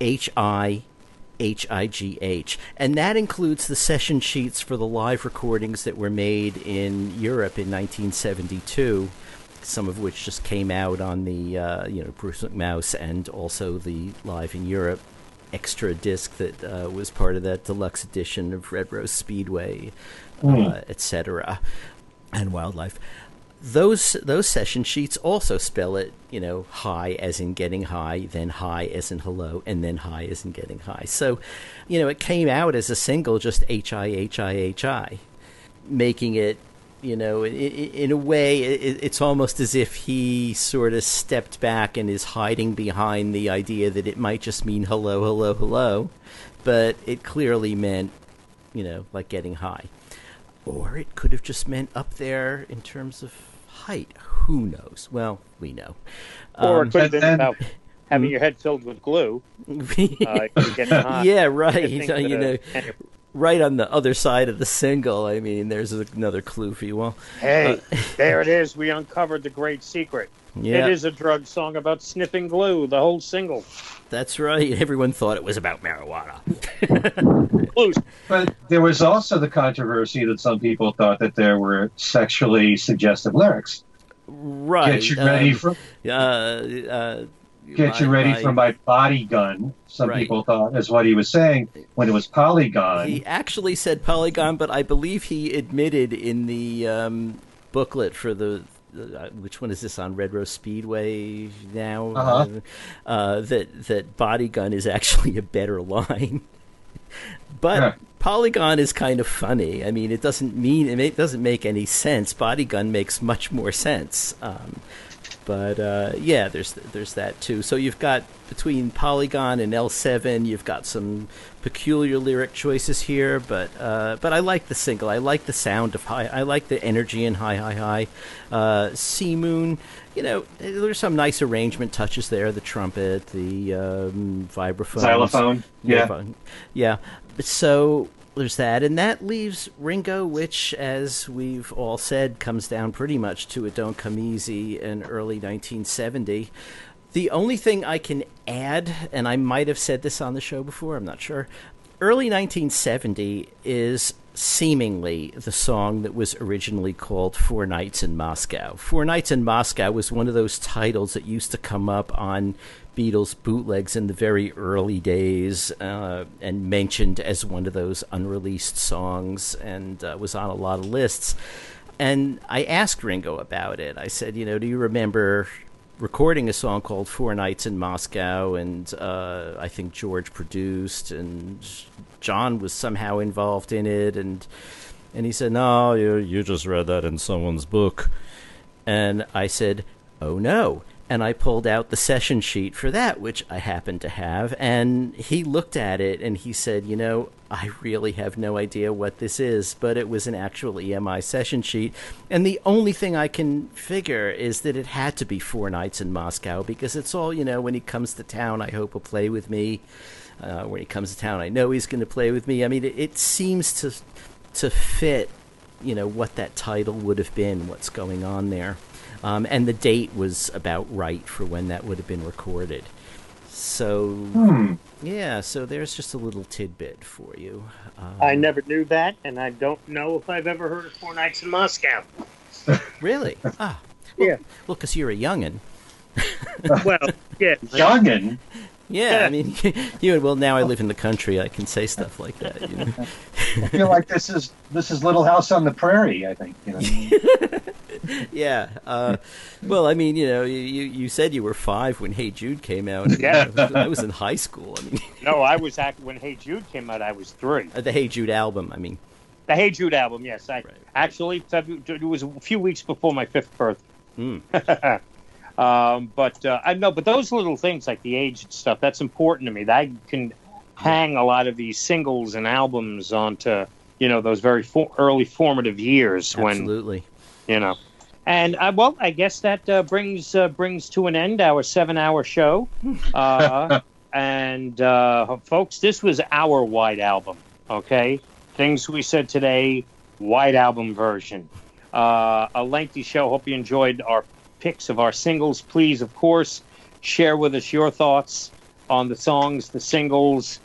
C: H I H I G H. And that includes the session sheets for the live recordings that were made in Europe in 1972, some of which just came out on the, uh, you know, Bruce McMouse and also the Live in Europe extra disc that uh, was part of that deluxe edition of Red Rose Speedway, mm. uh, etc., and Wildlife those those session sheets also spell it, you know, high as in getting high, then high as in hello, and then high as in getting high. So, you know, it came out as a single, just H I H I H I, making it, you know, in, in a way, it's almost as if he sort of stepped back and is hiding behind the idea that it might just mean hello, hello, hello, but it clearly meant, you know, like getting high. Or it could have just meant up there in terms of height. Who knows? Well, we know.
A: Or um, it could have been about having your head filled with glue.
C: uh, yeah, right. You, you know, right on the other side of the single. I mean, there's another clue for you all.
A: Hey, uh, there it is. We uncovered the great secret. Yeah. It is a drug song about sniffing glue, the whole single.
C: That's right. Everyone thought it was about marijuana.
B: but there was also the controversy that some people thought that there were sexually suggestive lyrics.
C: Right.
B: Get you ready um, for.
C: Uh, uh,
B: Get my, you ready my, for my body gun. Some right. people thought is what he was saying when it was polygon.
C: He actually said polygon, but I believe he admitted in the um, booklet for the uh, which one is this on Red Rose Speedway now?
B: Uh-huh.
C: Uh, that that Body Gun is actually a better line, but yeah. Polygon is kind of funny. I mean, it doesn't mean it doesn't make any sense. Body Gun makes much more sense. Um, but uh, yeah, there's there's that too. So you've got between Polygon and L7, you've got some peculiar lyric choices here. But uh, but I like the single. I like the sound of high. I like the energy in high high high. Uh, C Moon. You know, there's some nice arrangement touches there. The trumpet, the um, vibraphone,
B: xylophone. Yeah,
C: yeah. So there's that, and that leaves Ringo, which, as we've all said, comes down pretty much to "It Don't Come Easy" in early 1970. The only thing I can add, and I might have said this on the show before, I'm not sure. Early 1970 is seemingly the song that was originally called Four Nights in Moscow. Four Nights in Moscow was one of those titles that used to come up on Beatles bootlegs in the very early days uh, and mentioned as one of those unreleased songs and uh, was on a lot of lists. And I asked Ringo about it. I said, you know, do you remember recording a song called Four Nights in Moscow? And uh, I think George produced, and John was somehow involved in it. And and he said, no, you, you just read that in someone's book. And I said, oh no and I pulled out the session sheet for that, which I happen to have. And he looked at it and he said, You know, I really have no idea what this is, but it was an actual EMI session sheet. And the only thing I can figure is that it had to be four nights in Moscow because it's all, you know, when he comes to town, I hope he'll play with me. Uh, when he comes to town, I know he's going to play with me. I mean, it, it seems to to fit, you know, what that title would have been, what's going on there. Um, and the date was about right for when that would have been recorded. So,
B: hmm.
C: yeah, so there's just a little tidbit for you.
A: Um, I never knew that, and I don't know if I've ever heard of Four Nights in Moscow.
C: really? Ah, well,
A: yeah.
C: Well, because you're a youngin.
A: well, yeah,
B: youngin.
C: Yeah, I mean, you well now I live in the country. I can say stuff like that. You know?
B: I feel like this is this is Little House on the Prairie. I think. You know?
C: yeah. Uh, well, I mean, you know, you, you said you were five when Hey Jude came out.
A: Yeah,
C: I was in high school. I mean,
A: no, I was act- when Hey Jude came out. I was three.
C: Uh, the Hey Jude album. I mean,
A: the Hey Jude album. Yes, I right. actually it was a few weeks before my fifth birthday.
C: Mm.
A: um, but uh, I know, but those little things like the age and stuff, that's important to me. That I can hang a lot of these singles and albums onto you know those very for- early formative years when
C: Absolutely.
A: you know. And uh, well, I guess that uh, brings uh, brings to an end our seven-hour show. Uh, and uh, folks, this was our white album. Okay, things we said today, white album version. Uh, a lengthy show. Hope you enjoyed our picks of our singles. Please, of course, share with us your thoughts on the songs, the singles.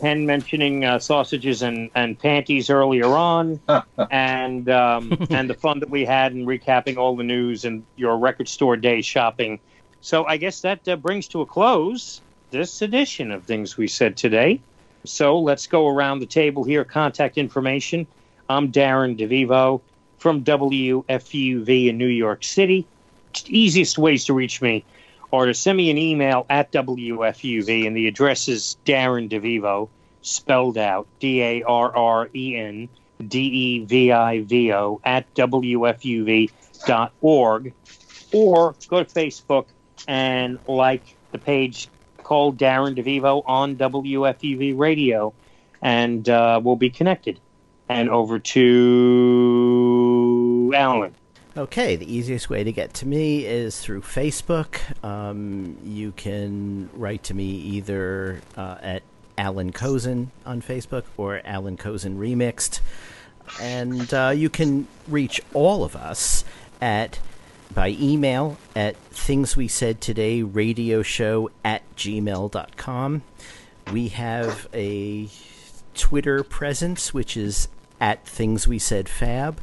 A: Ken mentioning uh, sausages and, and panties earlier on, and um, and the fun that we had in recapping all the news and your record store day shopping. So I guess that uh, brings to a close this edition of Things We Said Today. So let's go around the table here. Contact information. I'm Darren DeVivo from WFUV in New York City. Easiest ways to reach me or to send me an email at WFUV, and the address is Darren DeVivo, spelled out D A R R E N D E V I V O, at WFUV.org, or go to Facebook and like the page called Darren DeVivo on WFUV Radio, and uh, we'll be connected. And over to Allan.
C: Okay, the easiest way to get to me is through Facebook. Um, you can write to me either uh, at Allan Kozinn on Facebook or Allan Kozinn Remixed. And uh, you can reach all of us at by email at things we said today radio show at gmail.com. We have a Twitter presence, which is at things we said fab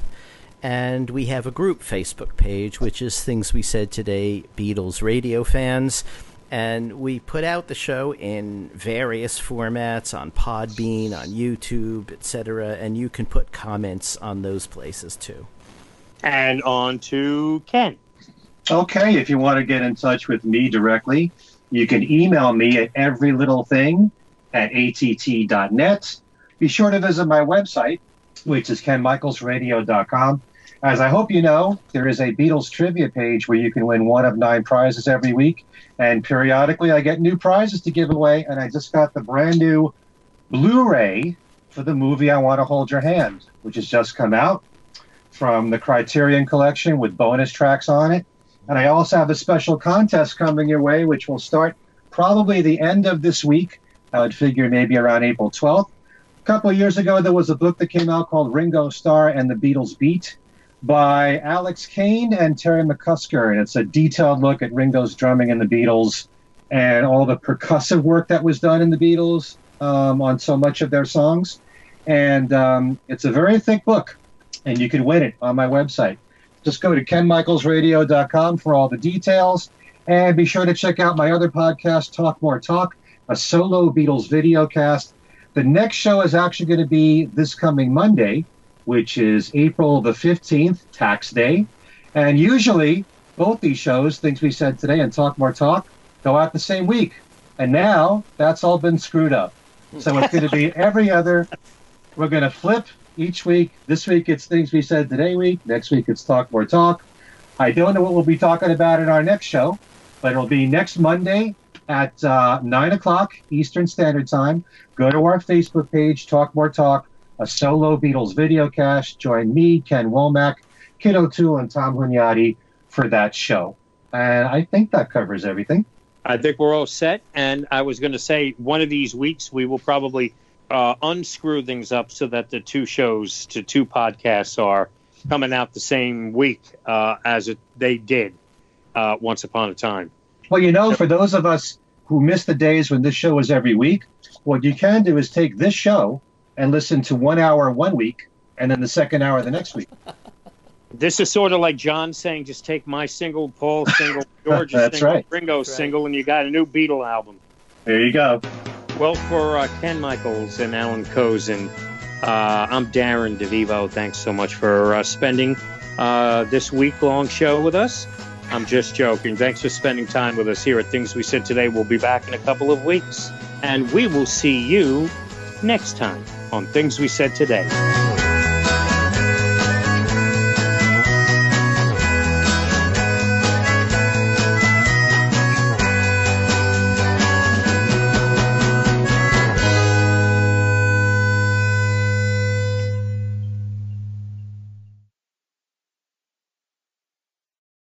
C: and we have a group Facebook page, which is Things We Said Today Beatles Radio Fans. And we put out the show in various formats on Podbean, on YouTube, etc. And you can put comments on those places too.
A: And on to Ken.
B: Okay, if you want to get in touch with me directly, you can email me at everylittlething at att.net. Be sure to visit my website, which is kenmichaelsradio.com. As I hope you know, there is a Beatles trivia page where you can win one of nine prizes every week. And periodically I get new prizes to give away. And I just got the brand new Blu ray for the movie I Want to Hold Your Hand, which has just come out from the Criterion Collection with bonus tracks on it. And I also have a special contest coming your way, which will start probably the end of this week. I would figure maybe around April 12th. A couple of years ago, there was a book that came out called Ringo Starr and the Beatles Beat by Alex Cain and Terry McCusker. And it's a detailed look at Ringo's drumming in the Beatles and all the percussive work that was done in the Beatles um, on so much of their songs. And um, it's a very thick book, and you can win it on my website. Just go to kenmichaelsradio.com for all the details. And be sure to check out my other podcast, Talk More Talk, a solo Beatles video cast. The next show is actually going to be this coming Monday, which is April the 15th, tax day. And usually, both these shows, things we said today and Talk More Talk, go out the same week. And now that's all been screwed up. So it's going to be every other. We're going to flip each week. This week it's things we said today week. Next week it's Talk More Talk. I don't know what we'll be talking about in our next show, but it'll be next Monday at uh, 9 o'clock Eastern Standard Time. Go to our Facebook page, Talk More Talk, a solo Beatles video cast. Join me, Ken Womack, Kit O'Toole, and Tom Hunyadi for that show. And I think that covers everything.
A: I think we're all set. And I was going to say, one of these weeks, we will probably uh, unscrew things up so that the two shows to two podcasts are coming out the same week uh, as it, they did uh, once upon a time.
B: Well, you know, for those of us who miss the days when this show was every week, what you can do is take this show and listen to one hour one week and then the second hour the next week.
A: This is sort of like John saying, just take my single, Paul single, George's
B: That's
A: single,
B: right.
A: Ringo's
C: That's right.
A: single, and you got a new Beatle album.
B: There you go.
A: Well, for uh, Ken Michaels and Allan Kozinn, uh, I'm Darren DeVivo. Thanks so much for uh, spending uh, this week long show with us. I'm just joking. Thanks for spending time with us here at Things We Said Today. We'll be back in a couple of weeks, and we will see you next time on things we said today.